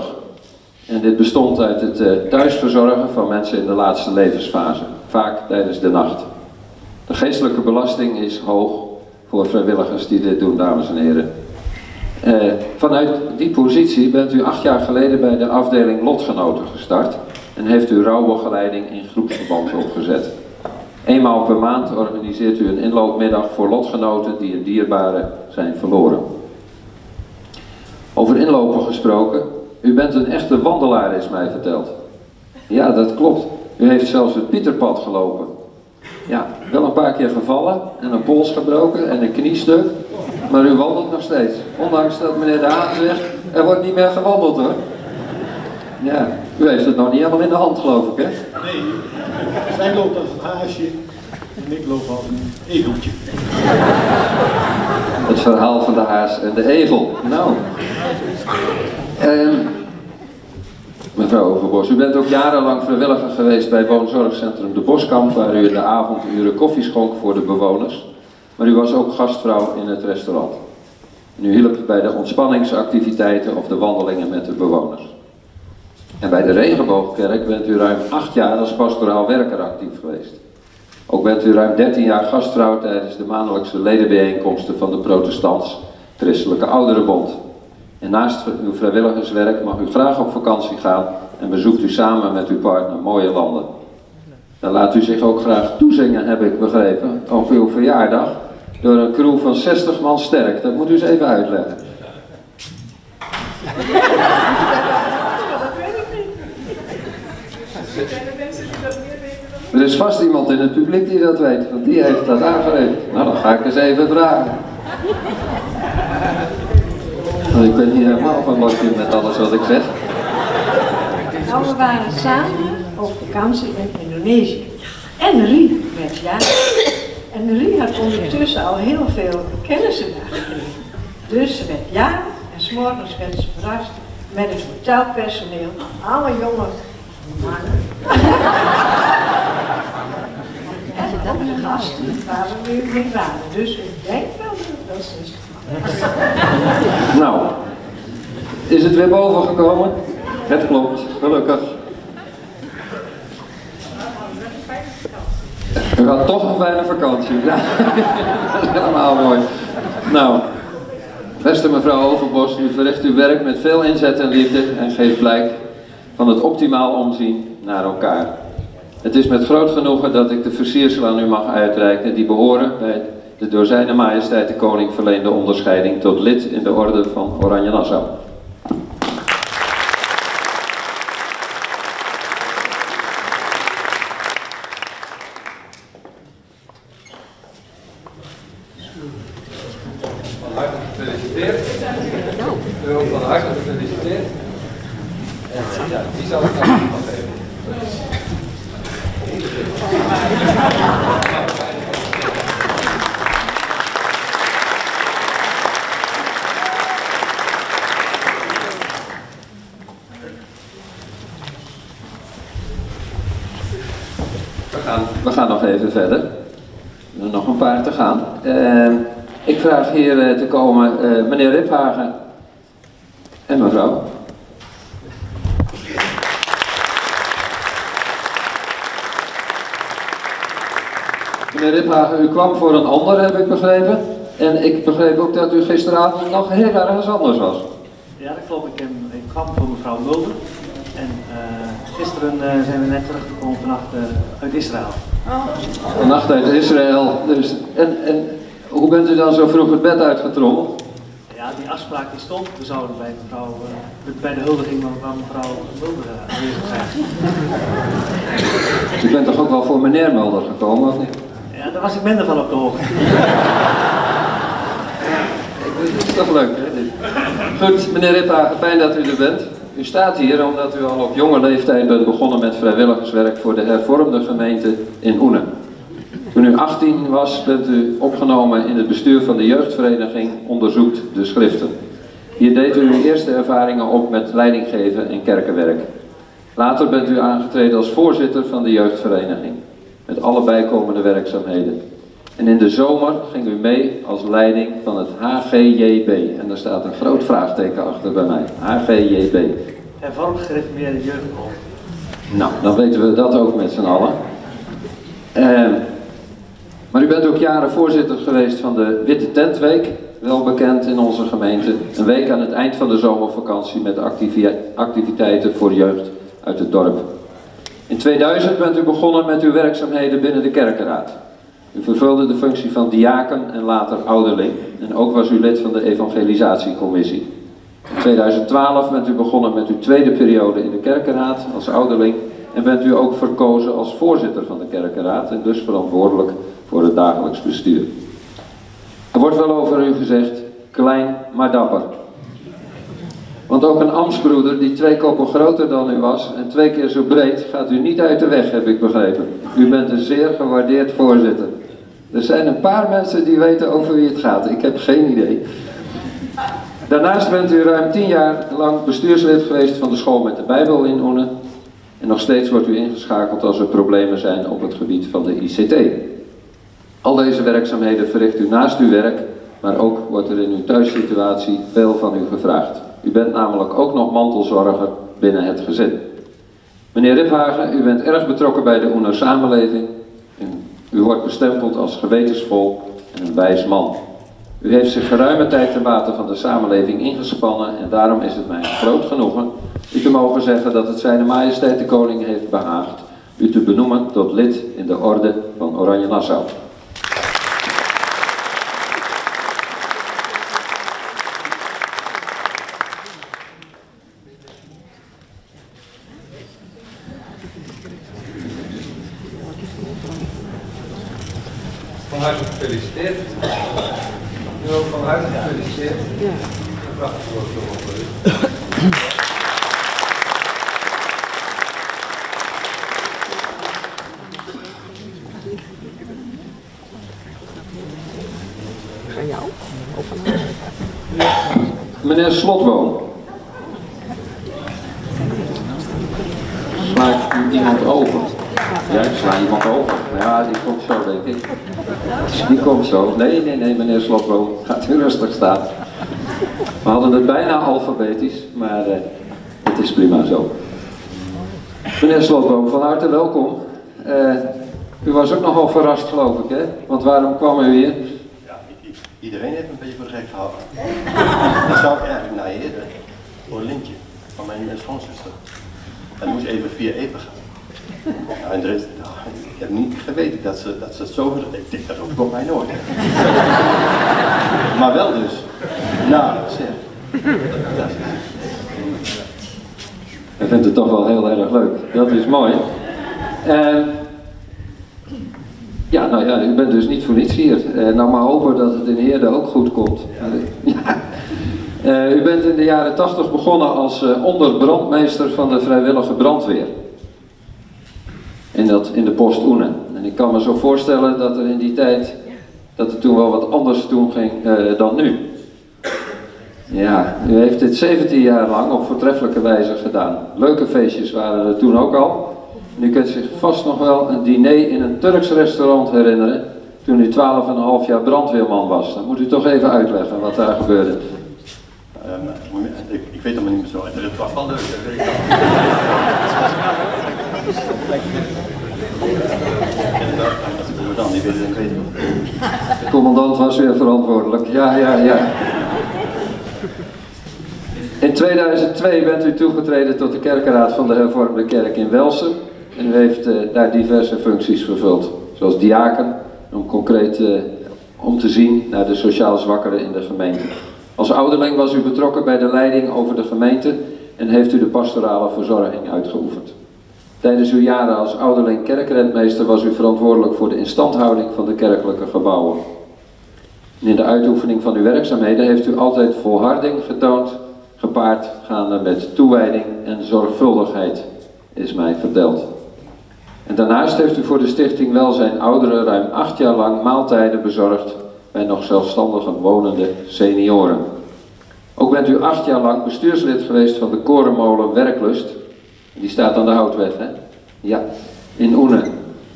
En dit bestond uit het uh, thuisverzorgen van mensen in de laatste levensfase, vaak tijdens de nacht. De geestelijke belasting is hoog voor vrijwilligers die dit doen, dames en heren. Uh, vanuit die positie bent u acht jaar geleden bij de afdeling Lotgenoten gestart en heeft u rouwbegeleiding in groepsverband opgezet. Eenmaal per maand organiseert u een inloopmiddag voor lotgenoten die een dierbare zijn verloren. Over inlopen gesproken, u bent een echte wandelaar is mij verteld. Ja, dat klopt. U heeft zelfs het Pieterpad gelopen. Ja, wel een paar keer gevallen en een pols gebroken en een kniestuk. Maar u wandelt nog steeds. Ondanks dat meneer De Haan zegt, er wordt niet meer gewandeld hoor. Ja, u heeft het nog niet helemaal in de hand geloof ik hè? Nee, zij loopt als een haasje en ik loop als een egeltje. Het verhaal van de haas en de egel. Nou. En, mevrouw Overbos, u bent ook jarenlang vrijwilliger geweest bij woonzorgcentrum De Boskamp, waar u in de avonduren koffie schonk voor de bewoners. Maar u was ook gastvrouw in het restaurant. En u hielp bij de ontspanningsactiviteiten of de wandelingen met de bewoners. En bij de Regenboogkerk bent u ruim acht jaar als pastoraal werker actief geweest. Ook bent u ruim 13 jaar gastvrouw tijdens de maandelijkse ledenbijeenkomsten van de Protestants Christelijke Ouderenbond. En naast uw vrijwilligerswerk mag u graag op vakantie gaan en bezoekt u samen met uw partner mooie landen. Dan laat u zich ook graag toezingen, heb ik begrepen, op uw verjaardag door een crew van 60 man sterk. Dat moet u eens even uitleggen. Er is vast iemand in het publiek die dat weet, want die heeft dat aangereikt. Nou, dan ga ik eens even vragen. Ik ben niet helemaal van wat met alles wat ik zeg. Nou, we waren samen op vakantie in Indonesië. En Rie werd ja. En Rie had ondertussen al heel veel kennissen daar gekregen. Dus ze werd ja en s'morgens werd ze verrast met het hotelpersoneel. Alle jonge mannen. en de gasten waren weer waren. Dus ik denk wel dat dat is. Nou, is het weer boven gekomen? Het klopt, gelukkig. U had toch een fijne vakantie. Dat is helemaal mooi. Nou, beste mevrouw Overbos, u verricht uw werk met veel inzet en liefde en geeft blijk van het optimaal omzien naar elkaar. Het is met groot genoegen dat ik de versiersel aan u mag uitreiken die behoren bij de door zijn majesteit de koning verleende onderscheiding tot lid in de orde van Oranje Nassau. Van harte gefeliciteerd. Van harte gefeliciteerd. En ja, die zal ik nog geven. We gaan, we gaan nog even verder. Er nog een paar te gaan. Eh, ik vraag hier eh, te komen eh, meneer Riphagen en mevrouw. Meneer Riphagen, u kwam voor een ander, heb ik begrepen. En ik begreep ook dat u gisteravond nog heel ergens anders was. Ja, dat klopt. Ik, ik kwam voor mevrouw Mulder. En eh, gisteren eh, zijn we net teruggekomen vannacht eh, uit Israël. Vannacht uit Israël. Dus, en, en hoe bent u dan zo vroeg het bed uitgetrommeld? Ja, die afspraak die stond. We zouden bij, mevrouw, bij de huldiging van mevrouw, Mulder aanwezig zijn. U bent toch ook wel voor meneer Mulder gekomen, of niet? Ja, daar was ik minder van op de hoogte. Dat is toch leuk, hè? Goed, meneer Rippa, fijn dat u er bent. U staat hier omdat u al op jonge leeftijd bent begonnen met vrijwilligerswerk voor de hervormde gemeente in Oenen. Toen u 18 was, bent u opgenomen in het bestuur van de jeugdvereniging Onderzoekt de Schriften. Hier deed u uw eerste ervaringen op met leidinggeven en kerkenwerk. Later bent u aangetreden als voorzitter van de jeugdvereniging, met alle bijkomende werkzaamheden. En in de zomer ging u mee als leiding van het HGJB. En daar staat een groot vraagteken achter bij mij. HGJB. Hervormd gereformeerde jeugdbron. Nou, dan weten we dat ook met z'n allen. Eh, maar u bent ook jaren voorzitter geweest van de Witte Tentweek, wel bekend in onze gemeente. Een week aan het eind van de zomervakantie met activi- activiteiten voor jeugd uit het dorp. In 2000 bent u begonnen met uw werkzaamheden binnen de kerkenraad. U vervulde de functie van diaken en later ouderling. En ook was u lid van de evangelisatiecommissie. In 2012 bent u begonnen met uw tweede periode in de kerkenraad als ouderling. En bent u ook verkozen als voorzitter van de kerkenraad en dus verantwoordelijk voor het dagelijks bestuur. Er wordt wel over u gezegd, klein maar dapper. Want ook een ambtsbroeder die twee koppen groter dan u was en twee keer zo breed, gaat u niet uit de weg, heb ik begrepen. U bent een zeer gewaardeerd voorzitter. Er zijn een paar mensen die weten over wie het gaat. Ik heb geen idee. Daarnaast bent u ruim tien jaar lang bestuurslid geweest van de school met de Bijbel in Oene. En nog steeds wordt u ingeschakeld als er problemen zijn op het gebied van de ICT. Al deze werkzaamheden verricht u naast uw werk, maar ook wordt er in uw thuissituatie veel van u gevraagd. U bent namelijk ook nog mantelzorger binnen het gezin. Meneer Riphagen, u bent erg betrokken bij de Oener samenleving. En u wordt bestempeld als gewetensvol en een wijs man. U heeft zich geruime tijd ten bate van de samenleving ingespannen en daarom is het mij groot genoegen u te mogen zeggen dat het Zijne Majesteit de Koning heeft behaagd u te benoemen tot lid in de Orde van Oranje Nassau. Van harte gefeliciteerd. U ook van harte gefeliciteerd. Ja. Een prachtig woord voor u. Van jou? Of van haar? Meneer Slotboom. Sla ik iemand over? Ja, ik sla iemand over. Ja, die komt zo, denk ik. Die komt zo. Nee, nee, nee, meneer Slotboom. Gaat u rustig staan. We hadden het bijna alfabetisch, maar eh, het is prima zo. Meneer Slotboom, van harte welkom. Eh, u was ook nogal verrast, geloof ik, hè? Want waarom kwam u hier? Ja, i- i- iedereen heeft me Dat zou ik eigenlijk naar je eerder, voor een lintje van mijn eh, schoonzuster. Dat moest even via even gaan. En er is, nou, ik heb niet geweten dat ze, dat ze het zo Ik denk, dat overkomt mij nooit. maar wel dus. Nou, zeg. Dat Hij vindt het toch wel heel erg leuk. Dat is mooi. En ja, nou ja, u bent dus niet voor niets hier. Eh, nou maar hopen dat het in Heerde ook goed komt. Ja. Eh, u bent in de jaren 80 begonnen als eh, onderbrandmeester van de vrijwillige brandweer. In, dat, in de post Oene. En ik kan me zo voorstellen dat er in die tijd, dat het toen wel wat anders toen ging eh, dan nu. Ja, u heeft dit 17 jaar lang op voortreffelijke wijze gedaan. Leuke feestjes waren er toen ook al. En u kunt zich vast nog wel een diner in een Turks restaurant herinneren. Toen u 12,5 jaar brandweerman was. Dan moet u toch even uitleggen wat daar gebeurde. Ehm, ik, ik weet het maar niet meer zo. Het was wel leuk, dat weet ik wel. De commandant was weer verantwoordelijk. Ja, ja, ja. In 2002 bent u toegetreden tot de kerkenraad van de hervormde kerk in Welsen. En u heeft eh, daar diverse functies vervuld. Zoals diaken, om concreet eh, om te zien naar de sociaal zwakkeren in de gemeente. Als ouderling was u betrokken bij de leiding over de gemeente en heeft u de pastorale verzorging uitgeoefend. Tijdens uw jaren als ouderling kerkrentmeester was u verantwoordelijk voor de instandhouding van de kerkelijke gebouwen. En in de uitoefening van uw werkzaamheden heeft u altijd volharding getoond, gepaard gaande met toewijding en zorgvuldigheid, is mij verteld. En daarnaast heeft u voor de Stichting Welzijn Ouderen ruim acht jaar lang maaltijden bezorgd bij nog zelfstandig wonende senioren. Ook bent u acht jaar lang bestuurslid geweest van de korenmolen Werklust. Die staat aan de Houtweg, hè? Ja, in Oene.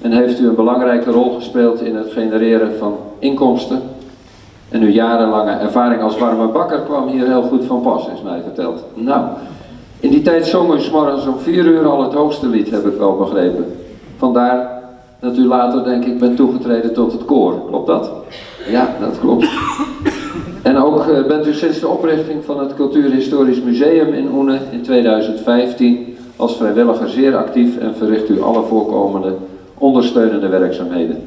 En heeft u een belangrijke rol gespeeld in het genereren van inkomsten. En uw jarenlange ervaring als warme bakker kwam hier heel goed van pas, is mij verteld. Nou, in die tijd zong u morgens om vier uur al het hoogste lied, heb ik wel begrepen. Vandaar dat u later, denk ik, bent toegetreden tot het koor. Klopt dat? Ja, dat klopt. En ook eh, bent u sinds de oprichting van het Cultuurhistorisch Museum in Oene in 2015 als vrijwilliger zeer actief en verricht u alle voorkomende ondersteunende werkzaamheden.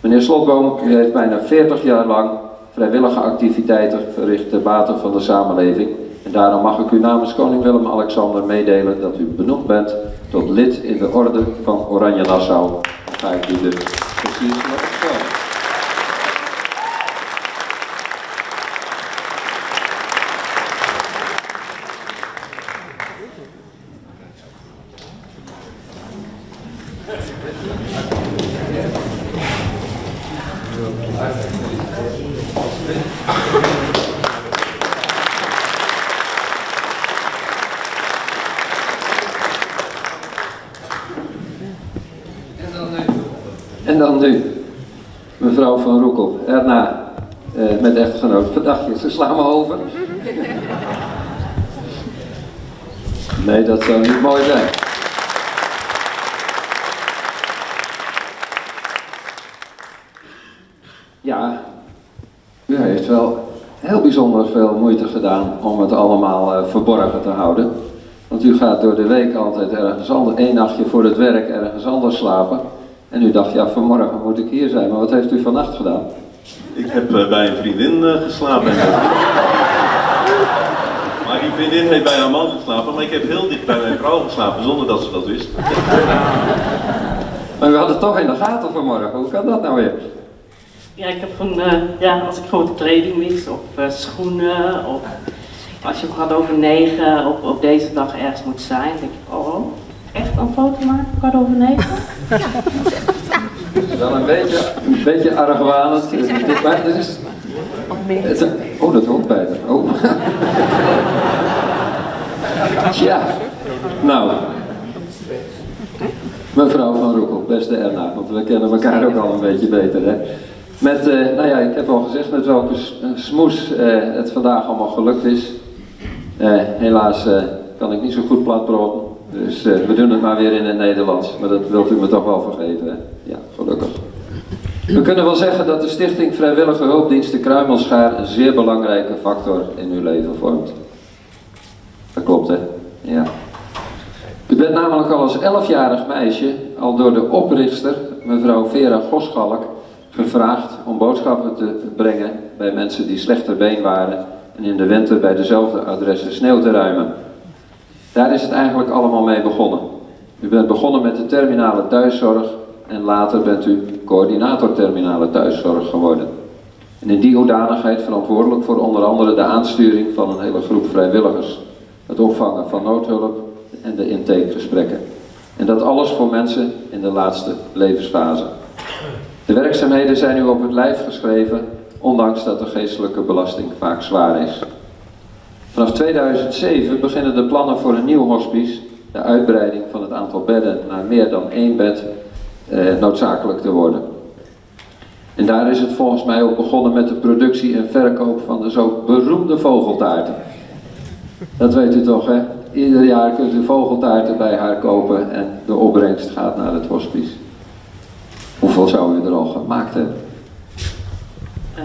Meneer Slotboom, u heeft bijna 40 jaar lang vrijwillige activiteiten verricht ter bate van de samenleving. En daarom mag ik u namens koning Willem-Alexander meedelen dat u benoemd bent tot lid in de orde van Oranje Nassau. Ga ik u de precies vertellen. En dan nu, mevrouw erna eh, met echtgenoot. Wat dacht je, ze slaan me over? Nee, dat zou niet mooi zijn. Ja, u heeft wel heel bijzonder veel moeite gedaan om het allemaal eh, verborgen te houden. Want u gaat door de week altijd ergens anders, één nachtje voor het werk ergens anders slapen. En u dacht, ja, vanmorgen moet ik hier zijn. Maar wat heeft u vannacht gedaan? Ik heb eh, bij een vriendin eh, geslapen. maar die vriendin heeft bij haar man geslapen, maar ik heb heel dicht bij mijn vrouw geslapen zonder dat ze dat wist. Maar u had het toch in de gaten vanmorgen. Hoe kan dat nou weer? Ja, ik heb gewoon, eh, ja, als ik gewoon kleding mis of eh, schoenen of als je kwart over negen op, op deze dag ergens moet zijn, denk ik, oh, echt een foto maken, kwart over negen? Is wel een beetje, een beetje argwanend. Is, het, oh, dat hoort bij. Oh. ja, nou. Mevrouw van Roekel, beste Erna, want we kennen elkaar ook al een beetje beter, hè. Met, eh, nou ja, ik heb al gezegd met welke eh, smoes eh, het vandaag allemaal gelukt is. Helaas kan ik niet zo goed platpraten, dus we doen het maar weer in het Nederlands. Maar dat wilt u me toch wel vergeven? Ja, We kunnen wel zeggen dat de Stichting Vrijwillige Hulpdiensten Kruimelschaar een zeer belangrijke factor in uw leven vormt. Dat klopt, hè? Ja. U bent namelijk al als elfjarig meisje al door de oprichter, mevrouw Vera Goschalk, gevraagd om boodschappen te brengen bij mensen die slechter been waren en in de winter bij dezelfde adressen sneeuw te ruimen. Daar is het eigenlijk allemaal mee begonnen. U bent begonnen met de terminale thuiszorg en later bent u coördinator terminale thuiszorg geworden. En in die hoedanigheid verantwoordelijk voor onder andere de aansturing van een hele groep vrijwilligers, het opvangen van noodhulp en de intakegesprekken. En dat alles voor mensen in de laatste levensfase. De werkzaamheden zijn u op het lijf geschreven, ondanks dat de geestelijke belasting vaak zwaar is. Vanaf 2007 beginnen de plannen voor een nieuw hospice, de uitbreiding van het aantal bedden naar meer dan één bed, noodzakelijk te worden. En daar is het volgens mij ook begonnen met de productie en verkoop van de zo beroemde vogeltaarten. Dat weet u toch, hè? Ieder jaar kunt u vogeltaarten bij haar kopen en de opbrengst gaat naar het hospice. Hoeveel zou u er al gemaakt hebben? Eh,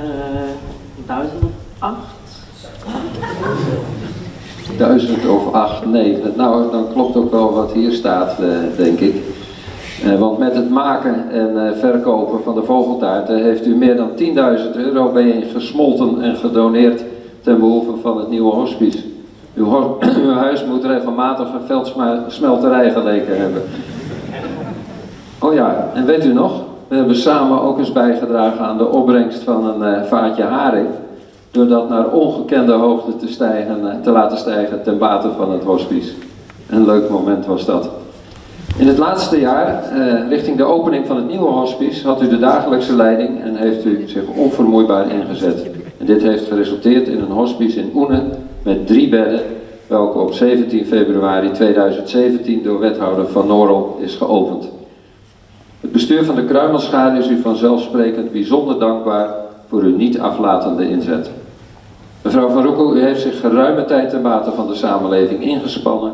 duizend acht. Duizend of acht, negen. Nou, dan klopt ook wel wat hier staat, eh, denk ik. Eh, want met het maken en eh, verkopen van de vogeltaarten heeft u meer dan 10.000 euro bijeen gesmolten en gedoneerd ten behoeve van het nieuwe hospice. Uw, uw huis moet regelmatig een veldsmelterij geleken hebben. Oh ja, en weet u nog? We hebben samen ook eens bijgedragen aan de opbrengst van een eh, vaatje haring. Door dat naar ongekende hoogte te, stijgen, te laten stijgen ten bate van het hospice. Een leuk moment was dat. In het laatste jaar, eh, richting de opening van het nieuwe hospice, had u de dagelijkse leiding en heeft u zich onvermoeibaar ingezet. En dit heeft geresulteerd in een hospice in Oenen met drie bedden, welke op 17 februari 2017 door wethouder Van Norrel is geopend. Het bestuur van de Kruimelschade is u vanzelfsprekend bijzonder dankbaar voor uw niet aflatende inzet. Mevrouw Van Roekel, u heeft zich geruime tijd ten bate van de samenleving ingespannen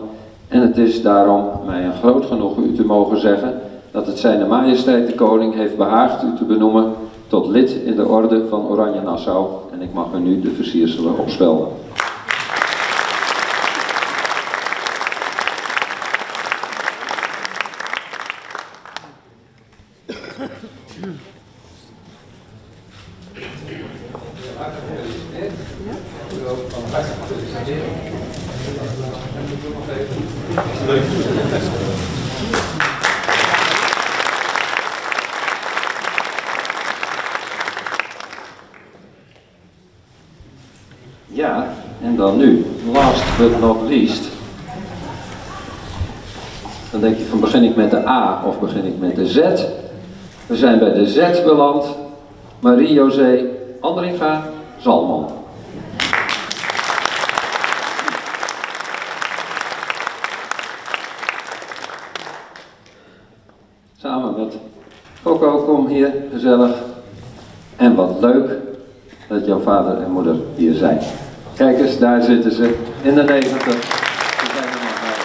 en het is daarom mij een groot genoegen u te mogen zeggen dat het zijn majesteit de koning heeft behaagd u te benoemen tot lid in de orde van Oranje Nassau en ik mag u nu de versierselen opspelden. Ja, en dan nu, last but not least. Dan denk je van begin ik met de A of begin ik met de Z? We zijn bij de Z beland. Marie-José Andringa Zalman. Samen met Coco, kom hier, gezellig. En wat leuk dat jouw vader en moeder hier zijn. Kijk eens, daar zitten ze in de 90. Ze zijn er nog bij.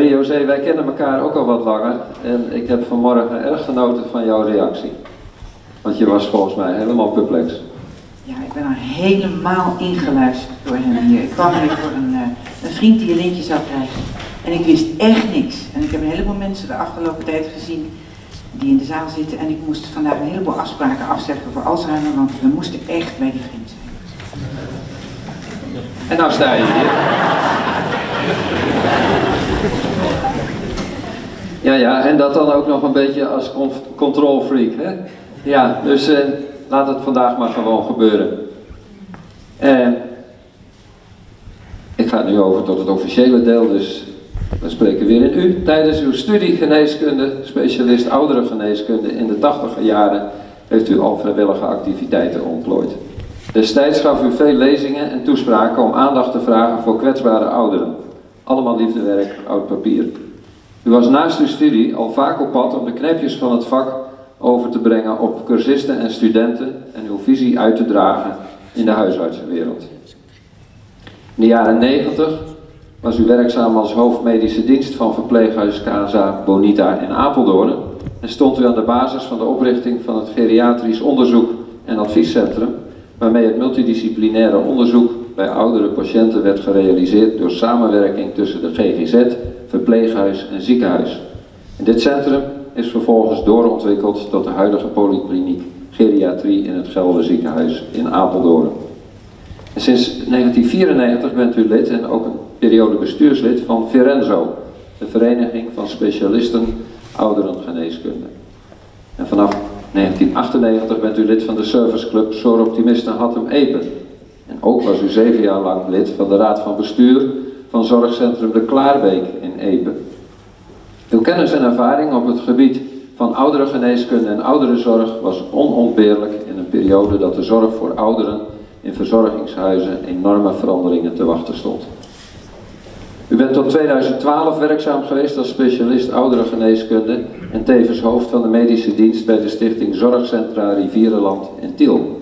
Marie-José, wij kennen elkaar ook al wat langer en ik heb vanmorgen erg genoten van jouw reactie. Want je was volgens mij helemaal perplex. Ja, ik ben er helemaal ingeluisterd door hem hier. Ik kwam hier voor een, eh, een vriend die een lintje zou krijgen. En ik wist echt niks. En ik heb een heleboel mensen de afgelopen tijd gezien die in de zaal zitten. En ik moest vandaag een heleboel afspraken afzeggen voor Alzheimer, want we moesten echt bij die vriend zijn. En nou sta je hier. Ja, ja, en dat dan ook nog een beetje als con control freak, hè? Ja, dus eh, laat het vandaag maar gewoon gebeuren. En ik ga nu over tot het officiële deel, dus we spreken weer in u. Tijdens uw studie geneeskunde, specialist ouderengeneeskunde in de tachtiger jaren, heeft u al vrijwillige activiteiten ontplooid. Destijds gaf u veel lezingen en toespraken om aandacht te vragen voor kwetsbare ouderen. Allemaal liefdewerk, oud papier. U was naast uw studie al vaak op pad om de knepjes van het vak over te brengen op cursisten en studenten en uw visie uit te dragen in de huisartsenwereld. In de jaren 90 was u werkzaam als hoofdmedische dienst van verpleeghuis Casa Bonita in Apeldoorn en stond u aan de basis van de oprichting van het Geriatrisch Onderzoek en Adviescentrum, waarmee het multidisciplinaire onderzoek bij oudere patiënten werd gerealiseerd door samenwerking tussen de GGZ, verpleeghuis en ziekenhuis. En dit centrum is vervolgens doorontwikkeld tot de huidige polykliniek geriatrie in het Gelder ziekenhuis in Apeldoorn. En sinds 1994 bent u lid en ook een periode bestuurslid van Firenzo, de Vereniging van Specialisten Ouderengeneeskunde. En vanaf 1998 bent u lid van de serviceclub Soroptimisten Hattem Epen. En ook was u zeven jaar lang lid van de Raad van Bestuur van Zorgcentrum De Klaarbeek in Epen. Uw kennis en ervaring op het gebied van ouderengeneeskunde en ouderenzorg was onontbeerlijk in een periode dat de zorg voor ouderen in verzorgingshuizen enorme veranderingen te wachten stond. U bent tot 2012 werkzaam geweest als specialist ouderengeneeskunde en tevens hoofd van de medische dienst bij de stichting Zorgcentra Rivierenland in Tiel.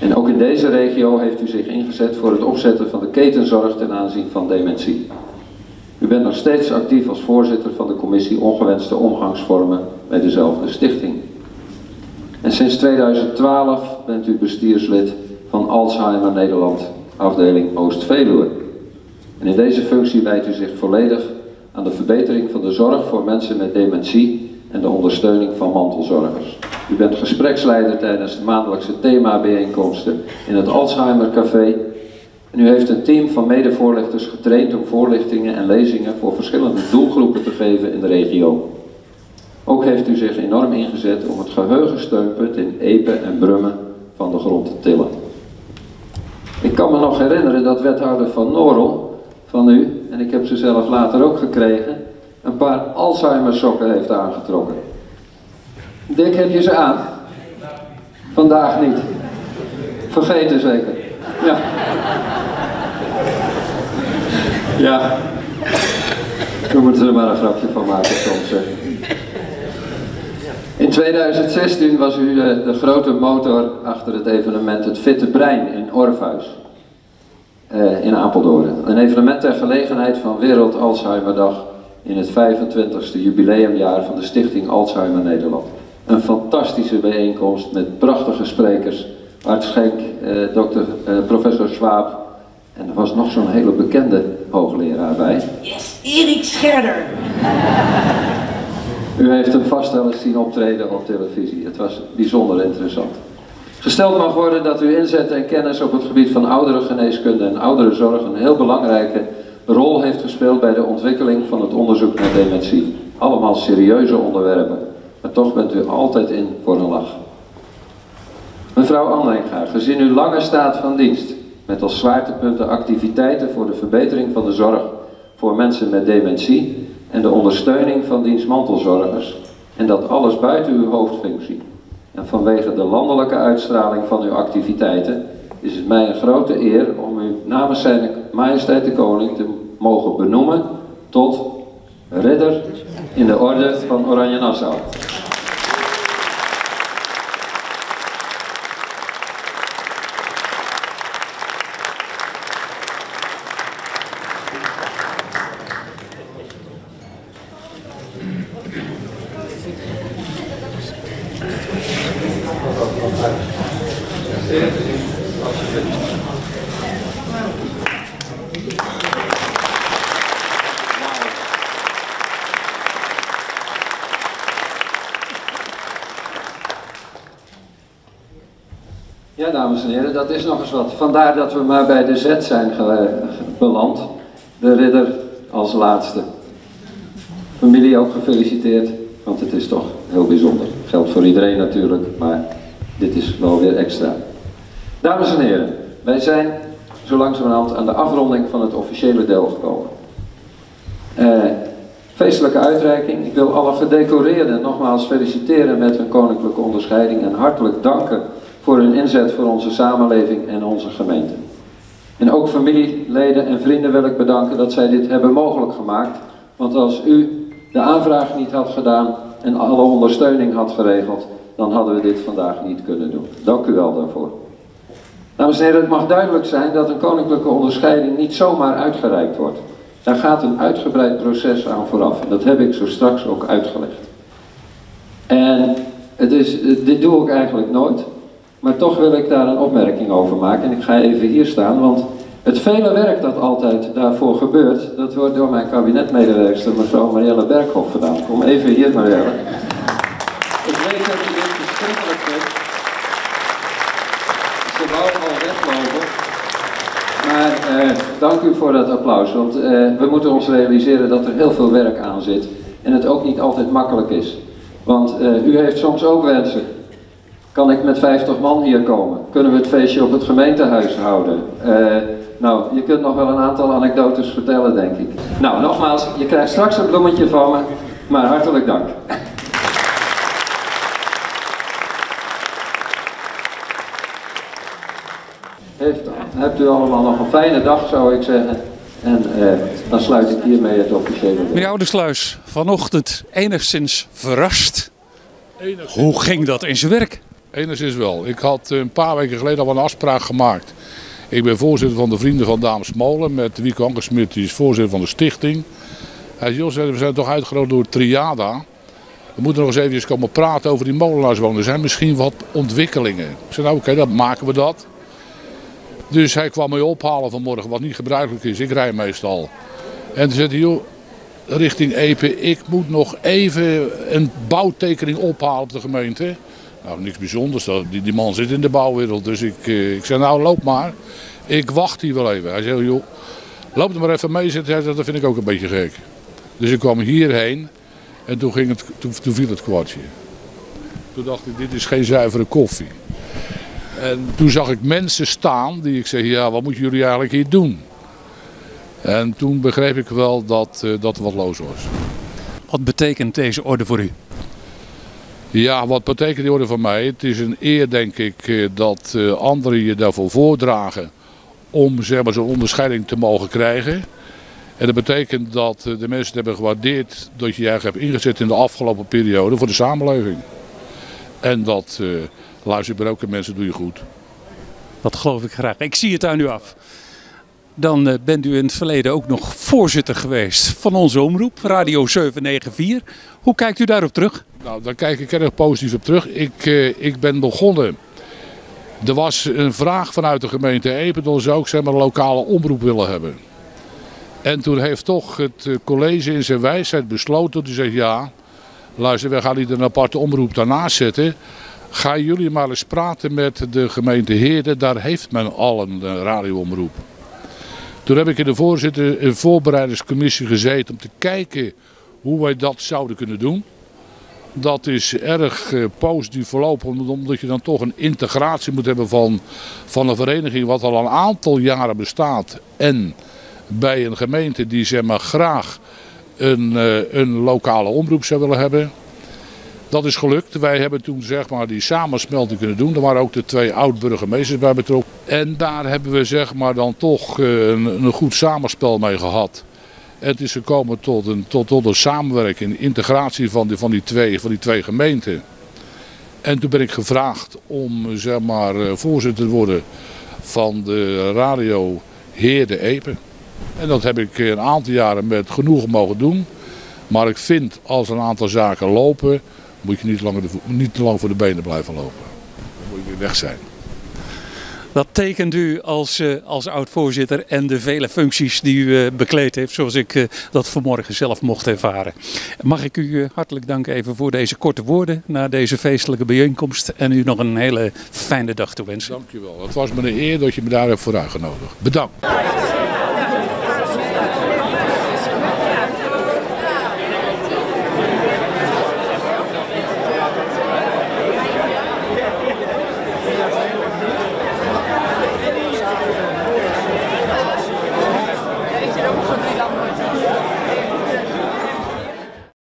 En ook in deze regio heeft u zich ingezet voor het opzetten van de ketenzorg ten aanzien van dementie. U bent nog steeds actief als voorzitter van de commissie Ongewenste Omgangsvormen bij dezelfde stichting. En sinds 2012 bent u bestuurslid van Alzheimer Nederland, afdeling Oost-Veluwe. En in deze functie wijdt u zich volledig aan de verbetering van de zorg voor mensen met dementie en de ondersteuning van mantelzorgers. U bent gespreksleider tijdens de maandelijkse themabijeenkomsten in het Alzheimer Café. En u heeft een team van medevoorlichters getraind om voorlichtingen en lezingen voor verschillende doelgroepen te geven in de regio. Ook heeft u zich enorm ingezet om het geheugensteunpunt in Epe en Brummen van de grond te tillen. Ik kan me nog herinneren dat wethouder van Norel, van u, en ik heb ze zelf later ook gekregen, een paar Alzheimer sokken heeft aangetrokken. Dick, heb je ze aan? Vandaag niet. Vergeten zeker. Ja. Ja. We moeten er maar een grapje van maken soms. Hè. In 2016 was u de, de, grote motor achter het evenement Het Fitte Brein in Orpheus. Uh, in Apeldoorn. Een evenement ter gelegenheid van Wereld Alzheimerdag in het 25e jubileumjaar van de Stichting Alzheimer Nederland. Een fantastische bijeenkomst met prachtige sprekers. Art Schenk, uh, dokter, uh, professor Schwab. En er was nog zo'n hele bekende hoogleraar bij. Yes, Erik Scherder. U heeft hem vast wel eens zien optreden op televisie. Het was bijzonder interessant. Gesteld mag worden dat uw inzet en kennis op het gebied van ouderengeneeskunde en ouderenzorg een heel belangrijke rol heeft gespeeld bij de ontwikkeling van het onderzoek naar dementie. Allemaal serieuze onderwerpen, maar toch bent u altijd in voor een lach. Mevrouw Andringa, gezien uw lange staat van dienst, met als zwaartepunten activiteiten voor de verbetering van de zorg voor mensen met dementie en de ondersteuning van dienstmantelzorgers, en dat alles buiten uw hoofdfunctie. En vanwege de landelijke uitstraling van uw activiteiten is het mij een grote eer om u namens zijn majesteit de koning te mogen benoemen tot ridder in de orde van Oranje Nassau. Ja, dames en heren, dat is nog eens wat. Vandaar dat we maar bij de Z zijn beland. De ridder als laatste. Familie ook gefeliciteerd, want het is toch heel bijzonder. Geldt voor iedereen natuurlijk, maar dit is wel weer extra. Dames en heren, wij zijn zo langzamerhand aan de afronding van het officiële deel gekomen. Uh, feestelijke uitreiking. Ik wil alle gedecoreerden nogmaals feliciteren met hun koninklijke onderscheiding en hartelijk danken voor hun inzet voor onze samenleving en onze gemeente. En ook familieleden en vrienden wil ik bedanken dat zij dit hebben mogelijk gemaakt. Want als u de aanvraag niet had gedaan en alle ondersteuning had geregeld, dan hadden we dit vandaag niet kunnen doen. Dank u wel daarvoor. Dames en heren, het mag duidelijk zijn dat een koninklijke onderscheiding niet zomaar uitgereikt wordt. Daar gaat een uitgebreid proces aan vooraf. En dat heb ik zo straks ook uitgelegd. En het is, dit doe ik eigenlijk nooit. Maar toch wil ik daar een opmerking over maken. En ik ga even hier staan, want het vele werk dat altijd daarvoor gebeurt, dat wordt door mijn kabinetmedewerkster mevrouw Marielle Berghoff gedaan. Kom even hier Marielle. Ik weet dat u dit verschrikkelijk vindt. Ze wou al weglopen. Maar eh, dank u voor dat applaus, want eh, we moeten ons realiseren dat er heel veel werk aan zit. En het ook niet altijd makkelijk is. Want uh, u heeft soms ook wensen. Kan ik met 50 man hier komen? Kunnen we het feestje op het gemeentehuis houden? Uh, nou, je kunt nog wel een aantal anekdotes vertellen, denk ik. Nou, nogmaals, je krijgt straks een bloemetje van me, maar hartelijk dank. Heeft, hebt u allemaal nog een fijne dag, zou ik zeggen. En uh, dan sluit ik hiermee het officiële. Meneer Oudersluis, vanochtend enigszins verrast. Enigszins. Hoe ging dat in zijn werk? Enigszins wel. Ik had een paar weken geleden al een afspraak gemaakt. Ik ben voorzitter van de Vrienden van Dames Molen met Wieke Ankersmit, die is voorzitter van de stichting. Hij zei, we zijn toch uitgenodigd door Triada. We moeten nog eens even komen praten over die molenaarswoningen. Er zijn misschien wat ontwikkelingen. Ik zei, nou oké, dan maken we dat. Dus hij kwam mij ophalen vanmorgen, wat niet gebruikelijk is. Ik rij meestal. En toen zei hij, joh, richting Epe, ik moet nog even een bouwtekening ophalen op de gemeente. Nou, niks bijzonders. Die, die man zit in de bouwwereld. Dus ik, ik zei, nou loop maar. Ik wacht hier wel even. Hij zei, joh, loop er maar even mee. Zei, dat vind ik ook een beetje gek. Dus ik kwam hierheen. En toen, ging het, toen, viel het kwartje. Toen dacht ik, dit is geen zuivere koffie. En toen zag ik mensen staan die ik zei, ja, wat moeten jullie eigenlijk hier doen? En toen begreep ik wel dat, uh, dat wat los was. Wat betekent deze orde voor u? Ja, wat betekent die orde voor mij? Het is een eer, denk ik, eh, dat uh, anderen je daarvoor voordragen om zeg maar, zo'n onderscheiding te mogen krijgen. En dat betekent dat de mensen hebben gewaardeerd dat je je hebt ingezet in de afgelopen periode voor de samenleving. En dat, uh, luister ook mensen, doe je goed. Dat geloof ik graag. Ik zie het aan u af. Dan bent u in het verleden ook nog voorzitter geweest van onze omroep, Radio 794. Hoe kijkt u daarop terug? Nou, daar kijk ik erg positief op terug. Ik, uh, ik ben begonnen. Er was een vraag vanuit de gemeente Epen ze ook zeg maar, een lokale omroep willen hebben. En toen heeft toch het college in zijn wijsheid besloten. Die zegt ja, luister, we gaan niet een aparte omroep daarnaast zetten. Ga jullie maar eens praten met de gemeente Heerde. Daar heeft men al een radioomroep. Toen heb ik in de voorzitter een voorbereidingscommissie gezeten om te kijken hoe wij dat zouden kunnen doen. Dat is erg positief verlopen, omdat je dan toch een integratie moet hebben van, van een vereniging wat al een aantal jaren bestaat. En bij een gemeente die zeg maar, graag een, een lokale omroep zou willen hebben. Dat is gelukt. Wij hebben toen zeg maar, die samensmelting kunnen doen. Er waren ook de twee oud-burgemeesters bij betrokken. En daar hebben we zeg maar, dan toch een, een goed samenspel mee gehad. Het is gekomen tot een, tot, tot samenwerking, integratie van die, van, die twee, van die twee gemeenten. En toen ben ik gevraagd om zeg maar, voorzitter te worden van de radio Heerde Epen. En dat heb ik een aantal jaren met genoegen mogen doen. Maar ik vind als een aantal zaken lopen, moet je niet, langer de, niet te lang voor de benen blijven lopen. Dan moet je weer weg zijn. Dat tekent u als, uh, als oud-voorzitter en de vele functies die u uh, bekleed heeft, zoals ik uh, dat vanmorgen zelf mocht ervaren. Mag ik u hartelijk danken even voor deze korte woorden na deze feestelijke bijeenkomst en u nog een hele fijne dag toewensen. Dank u wel. Het was me een eer dat je me daar hebt voor uitgenodigd. Bedankt.